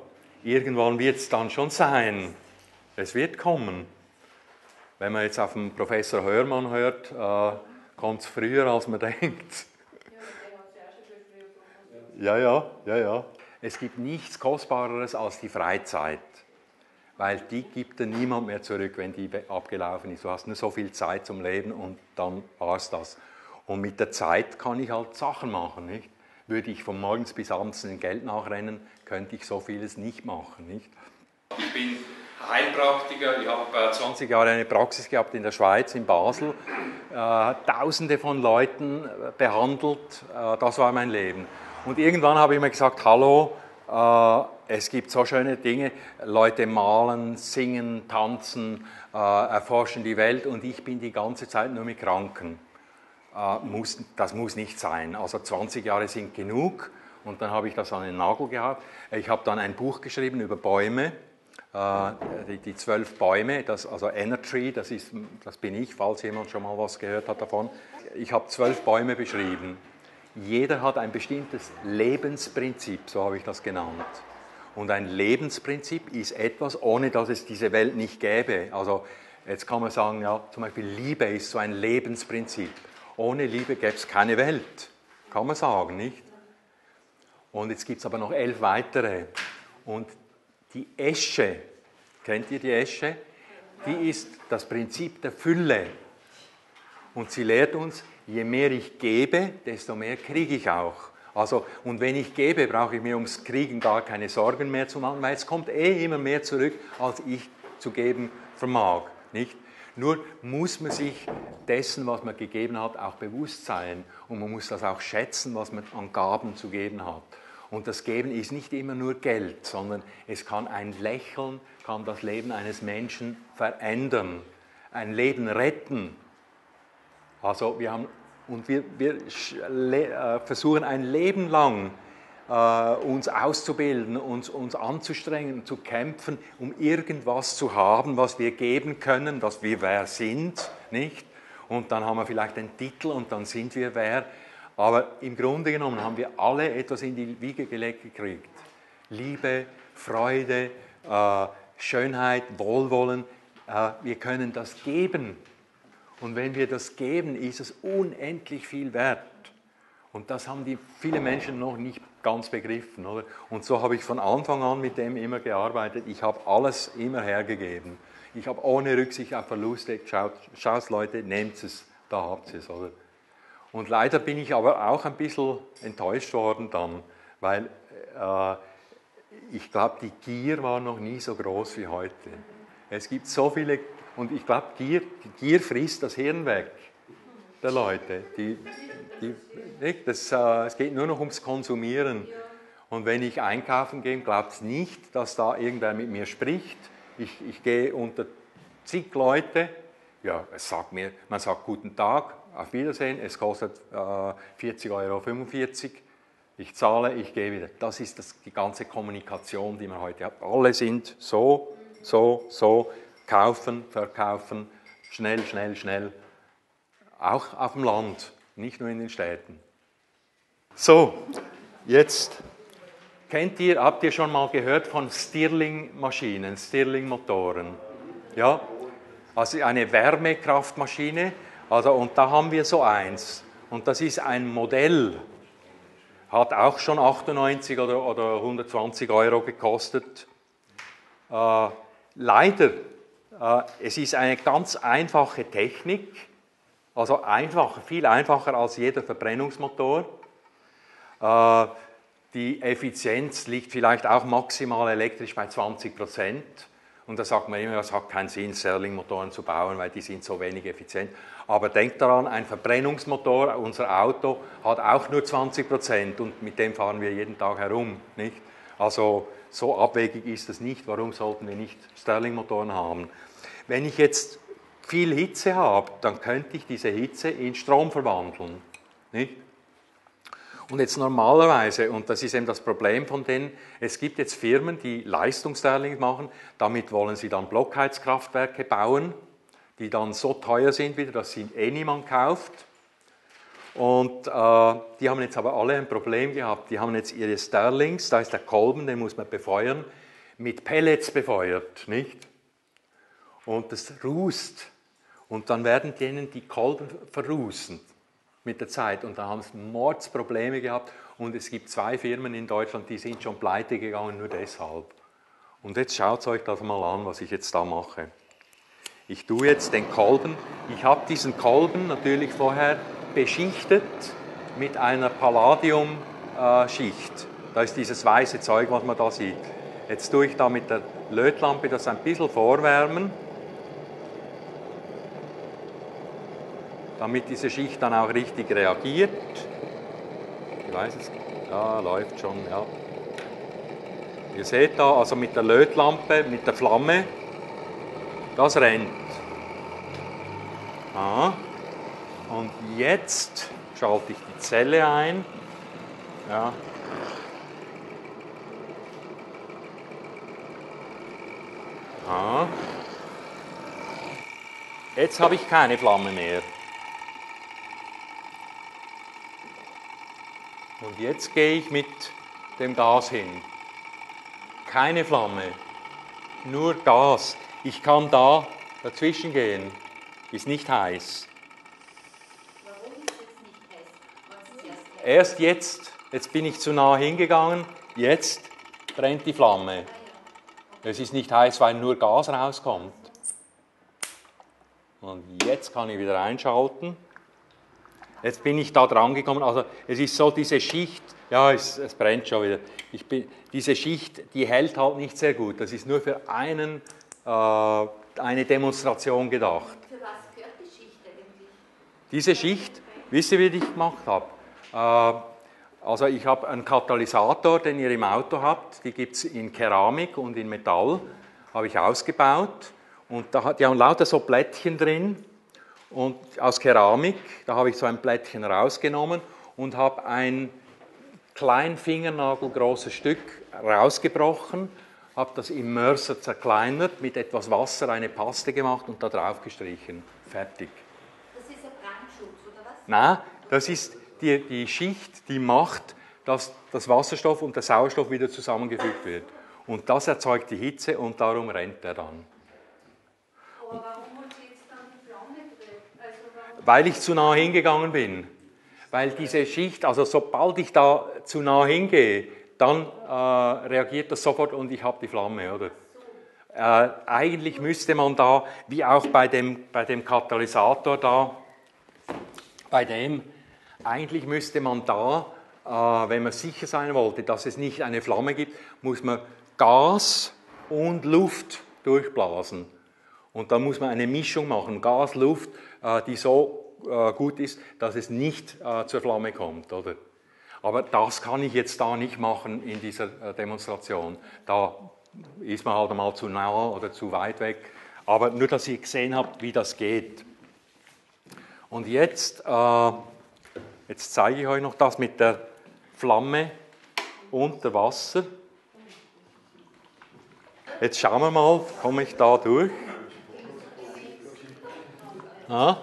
irgendwann wird es dann schon sein. Es wird kommen. Wenn man jetzt auf den Professor Hörmann hört, äh, kommt es früher, als man *laughs* denkt. Ja, ja, ja, ja. Es gibt nichts Kostbareres als die Freizeit, weil die gibt dir niemand mehr zurück, wenn die abgelaufen ist. Du hast nur so viel Zeit zum Leben und dann war es das. Und mit der Zeit kann ich halt Sachen machen, nicht? Würde ich von morgens bis abends in Geld nachrennen, könnte ich so vieles nicht machen, nicht? Ich bin Heilpraktiker, ich habe 20 Jahre eine Praxis gehabt in der Schweiz, in Basel, äh, tausende von Leuten äh, behandelt, äh, das war mein Leben. Und irgendwann habe ich mir gesagt, hallo, äh, es gibt so schöne Dinge, Leute malen, singen, tanzen, äh, erforschen die Welt und ich bin die ganze Zeit nur mit Kranken. Äh, muss, das muss nicht sein. Also 20 Jahre sind genug und dann habe ich das an den Nagel gehabt. Ich habe dann ein Buch geschrieben über Bäume, die, die zwölf Bäume, das, also Energy, das, ist, das bin ich, falls jemand schon mal was gehört hat davon. Ich habe zwölf Bäume beschrieben jeder hat ein bestimmtes Lebensprinzip, so habe ich das genannt. Und ein Lebensprinzip ist etwas, ohne dass es diese Welt nicht gäbe. Also jetzt kann man sagen, ja, zum Beispiel Liebe ist so ein Lebensprinzip. Ohne Liebe gäbe es keine Welt, kann man sagen, nicht? Und jetzt gibt es aber noch elf weitere. Und die Esche, kennt ihr die Esche? Die ist das Prinzip der Fülle. Und sie lehrt uns, je mehr ich gebe, desto mehr kriege ich auch. Also, und wenn ich gebe, brauche ich mir ums Kriegen gar keine Sorgen mehr zu machen, weil es kommt eh immer mehr zurück, als ich zu geben vermag. Nicht? Nur muss man sich dessen, was man gegeben hat, auch bewusst sein. Und man muss das auch schätzen, was man an Gaben zu geben hat. Und das Geben ist nicht immer nur Geld, sondern es kann ein Lächeln, kann das Leben eines Menschen verändern, ein Leben retten, also wir haben, und wir, wir äh, versuchen ein Leben lang äh, uns auszubilden, uns, uns anzustrengen, zu kämpfen, um irgendwas zu haben, was wir geben können, dass wir wer sind, nicht? Und dann haben wir vielleicht einen Titel und dann sind wir wer. Aber im Grunde genommen haben wir alle etwas in die Wiege gelegt gekriegt. Liebe, Freude, äh, Schönheit, Wohlwollen. Wir können das geben und wenn wir das geben, ist es unendlich viel wert. Und das haben die viele Menschen noch nicht ganz begriffen. Oder? Und so habe ich von Anfang an mit dem immer gearbeitet. Ich habe alles immer hergegeben. Ich habe ohne Rücksicht auf Verluste geschaut, schaut Leute, nehmt es, da habt ihr es. Oder? Und leider bin ich aber auch ein bisschen enttäuscht worden dann, weil äh, ich glaube, die Gier war noch nie so groß wie heute. Es gibt so viele und ich glaube, Gier, Gier frisst das Hirn weg der Leute. Die, die, das, äh, es geht nur noch ums Konsumieren. Und wenn ich einkaufen gehe, glaubt es nicht, dass da irgendwer mit mir spricht. Ich, ich gehe unter zig Leute. Ja, es sagt mir, man sagt Guten Tag, auf Wiedersehen, es kostet äh, 40,45 Euro. Ich zahle, ich gehe wieder. Das ist das, die ganze Kommunikation, die man heute hat. Alle sind so, so, so kaufen, verkaufen, schnell, schnell, schnell. Auch auf dem Land, nicht nur in den Städten. So, jetzt kennt ihr, habt ihr schon mal gehört von Stirling-Maschinen, Stirling-Motoren? Ja? Also eine Wärmekraftmaschine. Also, und da haben wir so eins. Und das ist ein Modell. Hat auch schon 98 oder, oder 120 Euro gekostet. Äh, leider es ist eine ganz einfache Technik, also einfach, viel einfacher als jeder Verbrennungsmotor. Äh, die Effizienz liegt vielleicht auch maximal elektrisch bei 20 Prozent. Und da sagt man immer, es hat keinen Sinn, Stirling-Motoren zu bauen, weil die sind so wenig effizient. Aber denkt daran, ein Verbrennungsmotor, unser Auto, hat auch nur 20 Prozent und mit dem fahren wir jeden Tag herum. Nicht? Also so abwegig ist es nicht. Warum sollten wir nicht Stirling-Motoren haben? Wenn ich jetzt viel Hitze habe, dann könnte ich diese Hitze in Strom verwandeln. Nicht? Und jetzt normalerweise, und das ist eben das Problem von denen, es gibt jetzt Firmen, die Leistungssterling machen, damit wollen sie dann Blockheizkraftwerke bauen, die dann so teuer sind wieder, dass sie eh niemand kauft. Und äh, die haben jetzt aber alle ein Problem gehabt. Die haben jetzt ihre Sterlings, da ist der Kolben, den muss man befeuern, mit Pellets befeuert, nicht? Und das rußt. Und dann werden denen die Kolben verrußen mit der Zeit. Und da haben sie Mordsprobleme gehabt. Und es gibt zwei Firmen in Deutschland, die sind schon pleite gegangen, nur deshalb. Und jetzt schaut euch das mal an, was ich jetzt da mache. Ich tue jetzt den Kolben. Ich habe diesen Kolben natürlich vorher beschichtet mit einer Palladiumschicht. Da ist dieses weiße Zeug, was man da sieht. Jetzt tue ich da mit der Lötlampe das ein bisschen vorwärmen. Damit diese Schicht dann auch richtig reagiert. Ich weiß es, ja, läuft schon, ja. Ihr seht da, also mit der Lötlampe, mit der Flamme, das rennt. Ja. Und jetzt schalte ich die Zelle ein. Ja. Ja. Jetzt habe ich keine Flamme mehr. Und jetzt gehe ich mit dem Gas hin. Keine Flamme, nur Gas. Ich kann da dazwischen gehen. Ist nicht heiß. Warum ist es nicht heiß? Erst jetzt, jetzt bin ich zu nah hingegangen, jetzt brennt die Flamme. Es ist nicht heiß, weil nur Gas rauskommt. Und jetzt kann ich wieder einschalten. Jetzt bin ich da dran gekommen. Also es ist so diese Schicht, ja, es, es brennt schon wieder. Bin, diese Schicht, die hält halt nicht sehr gut. Das ist nur für einen, äh, eine Demonstration gedacht. Für was gehört die Schicht eigentlich? Diese Schicht, wisst ihr, wie ich gemacht habe? Äh, also ich habe einen Katalysator, den ihr im Auto habt. Die gibt es in Keramik und in Metall. Habe ich ausgebaut. Und da hat ja lauter so Blättchen drin und aus Keramik. Da habe ich so ein Blättchen rausgenommen und habe ein klein fingernagelgroßes Stück rausgebrochen, habe das im Mörser zerkleinert, mit etwas Wasser eine Paste gemacht und da drauf gestrichen. Fertig. Das ist ein Brandschutz, oder was? Nein, das ist die, die Schicht, die macht, dass das Wasserstoff und der Sauerstoff wieder zusammengefügt wird. Und das erzeugt die Hitze und darum rennt er dann. Aber warum hat sie jetzt dann die Flamme drin? Also warum Weil ich zu nah hingegangen bin. Weil diese Schicht, also sobald ich da zu nah hingehe, dann äh, reagiert das sofort und ich habe die Flamme, oder? Äh, eigentlich müsste man da, wie auch bei dem, bei dem Katalysator da, bei dem, eigentlich müsste man da, äh, wenn man sicher sein wollte, dass es nicht eine Flamme gibt, muss man Gas und Luft durchblasen. Und da muss man eine Mischung machen, Gas, Luft, äh, die so äh, gut ist, dass es nicht äh, zur Flamme kommt. Oder? Aber das kann ich jetzt da nicht machen in dieser Demonstration. Da ist man halt einmal zu nah oder zu weit weg. Aber nur, dass ihr gesehen habt, wie das geht. Und jetzt, jetzt zeige ich euch noch das mit der Flamme unter Wasser. Jetzt schauen wir mal, komme ich da durch? Ah.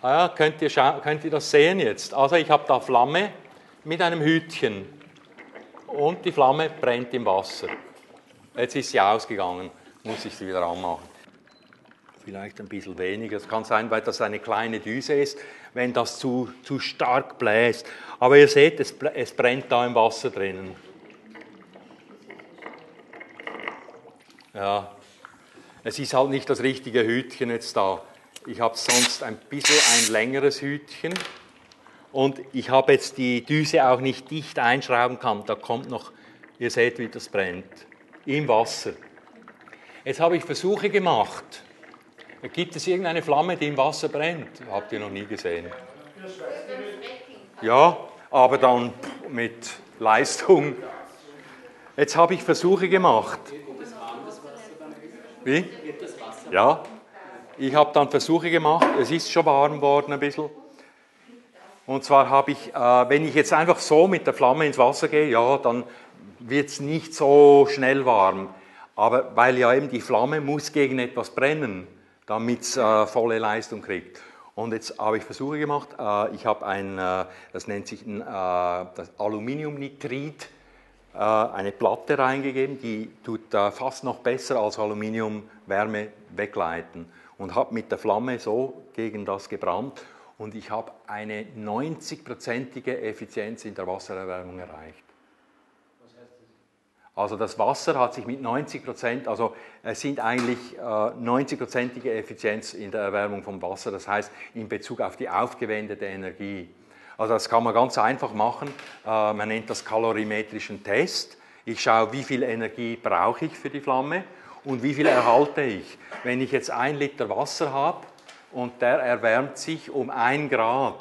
Ah ja, könnt ihr, könnt ihr das sehen jetzt? Also ich habe da Flamme mit einem Hütchen und die Flamme brennt im Wasser. Jetzt ist sie ausgegangen, muss ich sie wieder anmachen. Vielleicht ein bisschen weniger. Es kann sein, weil das eine kleine Düse ist, wenn das zu, zu stark bläst. Aber ihr seht, es, es brennt da im Wasser drinnen. Ja, es ist halt nicht das richtige Hütchen jetzt da. Ich habe sonst ein bisschen ein längeres Hütchen und ich habe jetzt die Düse auch nicht dicht einschrauben kann. Da kommt noch, ihr seht, wie das brennt, im Wasser. Jetzt habe ich Versuche gemacht. Gibt es irgendeine Flamme, die im Wasser brennt? Habt ihr noch nie gesehen? Ja, aber dann mit Leistung. Jetzt habe ich Versuche gemacht. Wie? Ja. Ich habe dann Versuche gemacht. Es ist schon warm geworden ein bisschen. Und zwar habe ich, äh, wenn ich jetzt einfach so mit der Flamme ins Wasser gehe, ja, dann wird es nicht so schnell warm. Aber weil ja eben die Flamme muss gegen etwas brennen, damit es äh, volle Leistung kriegt. Und jetzt habe ich Versuche gemacht. Äh, ich habe ein, äh, das nennt sich ein, äh, Aluminiumnitrid, eine Platte reingegeben, die tut äh, fast noch besser als Aluminium Wärme wegleiten. Und habe mit der Flamme so gegen das gebrannt und ich habe eine 90-prozentige Effizienz in der Wassererwärmung erreicht. Also das Wasser hat sich mit 90 Prozent, also es sind eigentlich äh, 90-prozentige Effizienz in der Erwärmung vom Wasser, das heißt in Bezug auf die aufgewendete Energie. Also das kann man ganz einfach machen. Äh, man nennt das kalorimetrischen Test. Ich schaue, wie viel Energie brauche ich für die Flamme und wie viel erhalte ich. Wenn ich jetzt ein Liter Wasser habe und der erwärmt sich um ein Grad,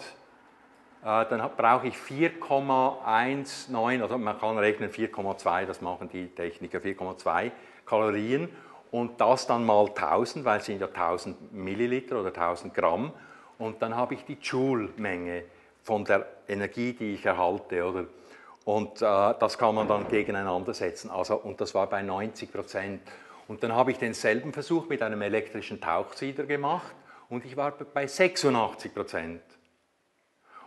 äh, dann brauche ich 4,19, also man kann rechnen 4,2, das machen die Techniker, 4,2 Kalorien und das dann mal 1000, weil es sind ja 1000 Milliliter oder 1000 Gramm und dann habe ich die Joule-Menge von der Energie, die ich erhalte, oder? Und äh, das kann man dann gegeneinander setzen. Also, und das war bei 90 Prozent. Und dann habe ich denselben Versuch mit einem elektrischen Tauchsieder gemacht und ich war bei 86 Prozent.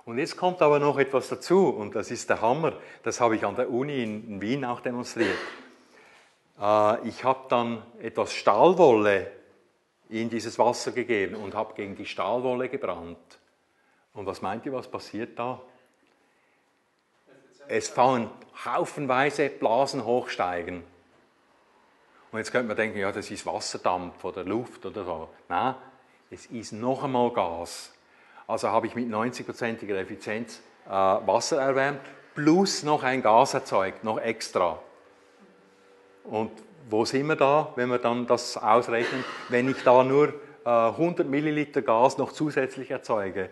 Und jetzt kommt aber noch etwas dazu, und das ist der Hammer. Das habe ich an der Uni in Wien auch demonstriert. Äh, ich habe dann etwas Stahlwolle in dieses Wasser gegeben und habe gegen die Stahlwolle gebrannt. Und was meint ihr, was passiert da? Es fangen haufenweise Blasen hochsteigen. Und jetzt könnte man denken, ja, das ist Wasserdampf oder Luft oder so. Nein, es ist noch einmal Gas. Also habe ich mit 90%iger Effizienz äh, Wasser erwärmt, plus noch ein Gas erzeugt, noch extra. Und wo sind wir da, wenn wir dann das ausrechnen, wenn ich da nur äh, 100 Milliliter Gas noch zusätzlich erzeuge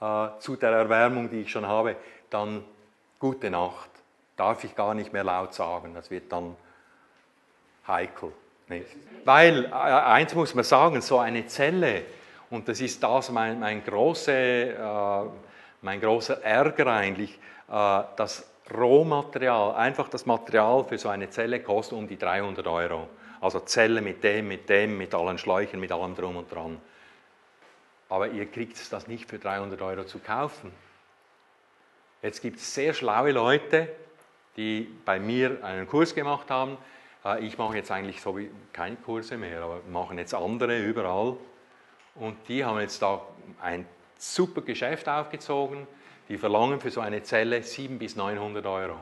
äh, zu der Erwärmung, die ich schon habe, dann gute Nacht. Darf ich gar nicht mehr laut sagen, das wird dann heikel. Nicht? Weil, äh, eins muss man sagen, so eine Zelle, und das ist das mein, mein, große, äh, mein großer Ärger eigentlich, äh, das Rohmaterial, einfach das Material für so eine Zelle kostet um die 300 Euro. Also Zelle mit dem, mit dem, mit allen Schläuchen, mit allem drum und dran. Aber ihr kriegt das nicht für 300 Euro zu kaufen. Jetzt gibt es sehr schlaue Leute, die bei mir einen Kurs gemacht haben. Äh, ich mache jetzt eigentlich so wie keine Kurse mehr, aber machen jetzt andere überall. Und die haben jetzt da ein super Geschäft aufgezogen. Die verlangen für so eine Zelle 700 bis 900 Euro.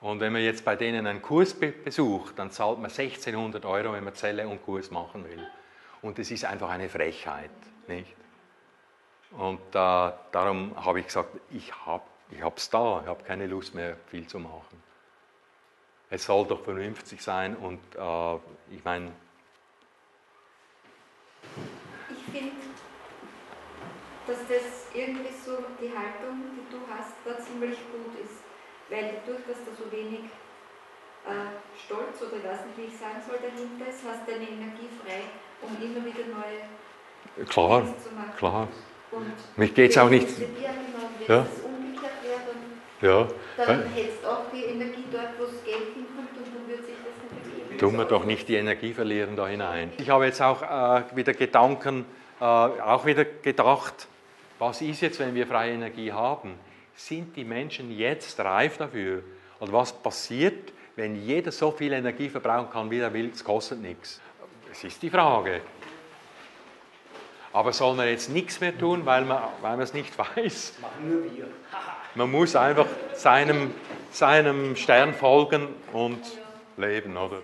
Und wenn man jetzt bei denen einen Kurs besucht, dann zahlt man 1600 Euro, wenn man Zelle und Kurs machen will. Und das ist einfach eine Frechheit, nicht? Und äh, darum habe ich gesagt, ich habe es da, ich habe keine Lust mehr, viel zu machen. Es soll doch vernünftig sein und äh, ich meine, finde, dass das irgendwie so die Haltung, die du hast, da ziemlich gut ist. Weil dadurch, dass da so wenig äh, Stolz oder ich weiß nicht, wie ich sagen soll, dahinter ist, hast du eine Energie frei, um immer wieder neue klar, zu machen. Klar, Und Mich geht es auch nicht. Wenn es Ja. umgekehrt wäre, dann, Ja, dann hättest du auch die Energie dort, wo das Geld hinkommt und dann würde sich das nicht ergeben. tun wir doch nicht die Energie verlieren da hinein. Ich habe jetzt auch äh, wieder Gedanken, äh, auch wieder gedacht, was ist jetzt, wenn wir freie Energie haben? Sind die Menschen jetzt reif dafür? Und was passiert, wenn jeder so viel Energie verbrauchen kann, wie er will? Es kostet nichts. Das ist die Frage. Aber soll man jetzt nichts mehr tun, weil man, weil man es nicht *laughs* weiß? Machen nur wir. *laughs* Man muss einfach seinem, seinem Stern folgen und leben, oder?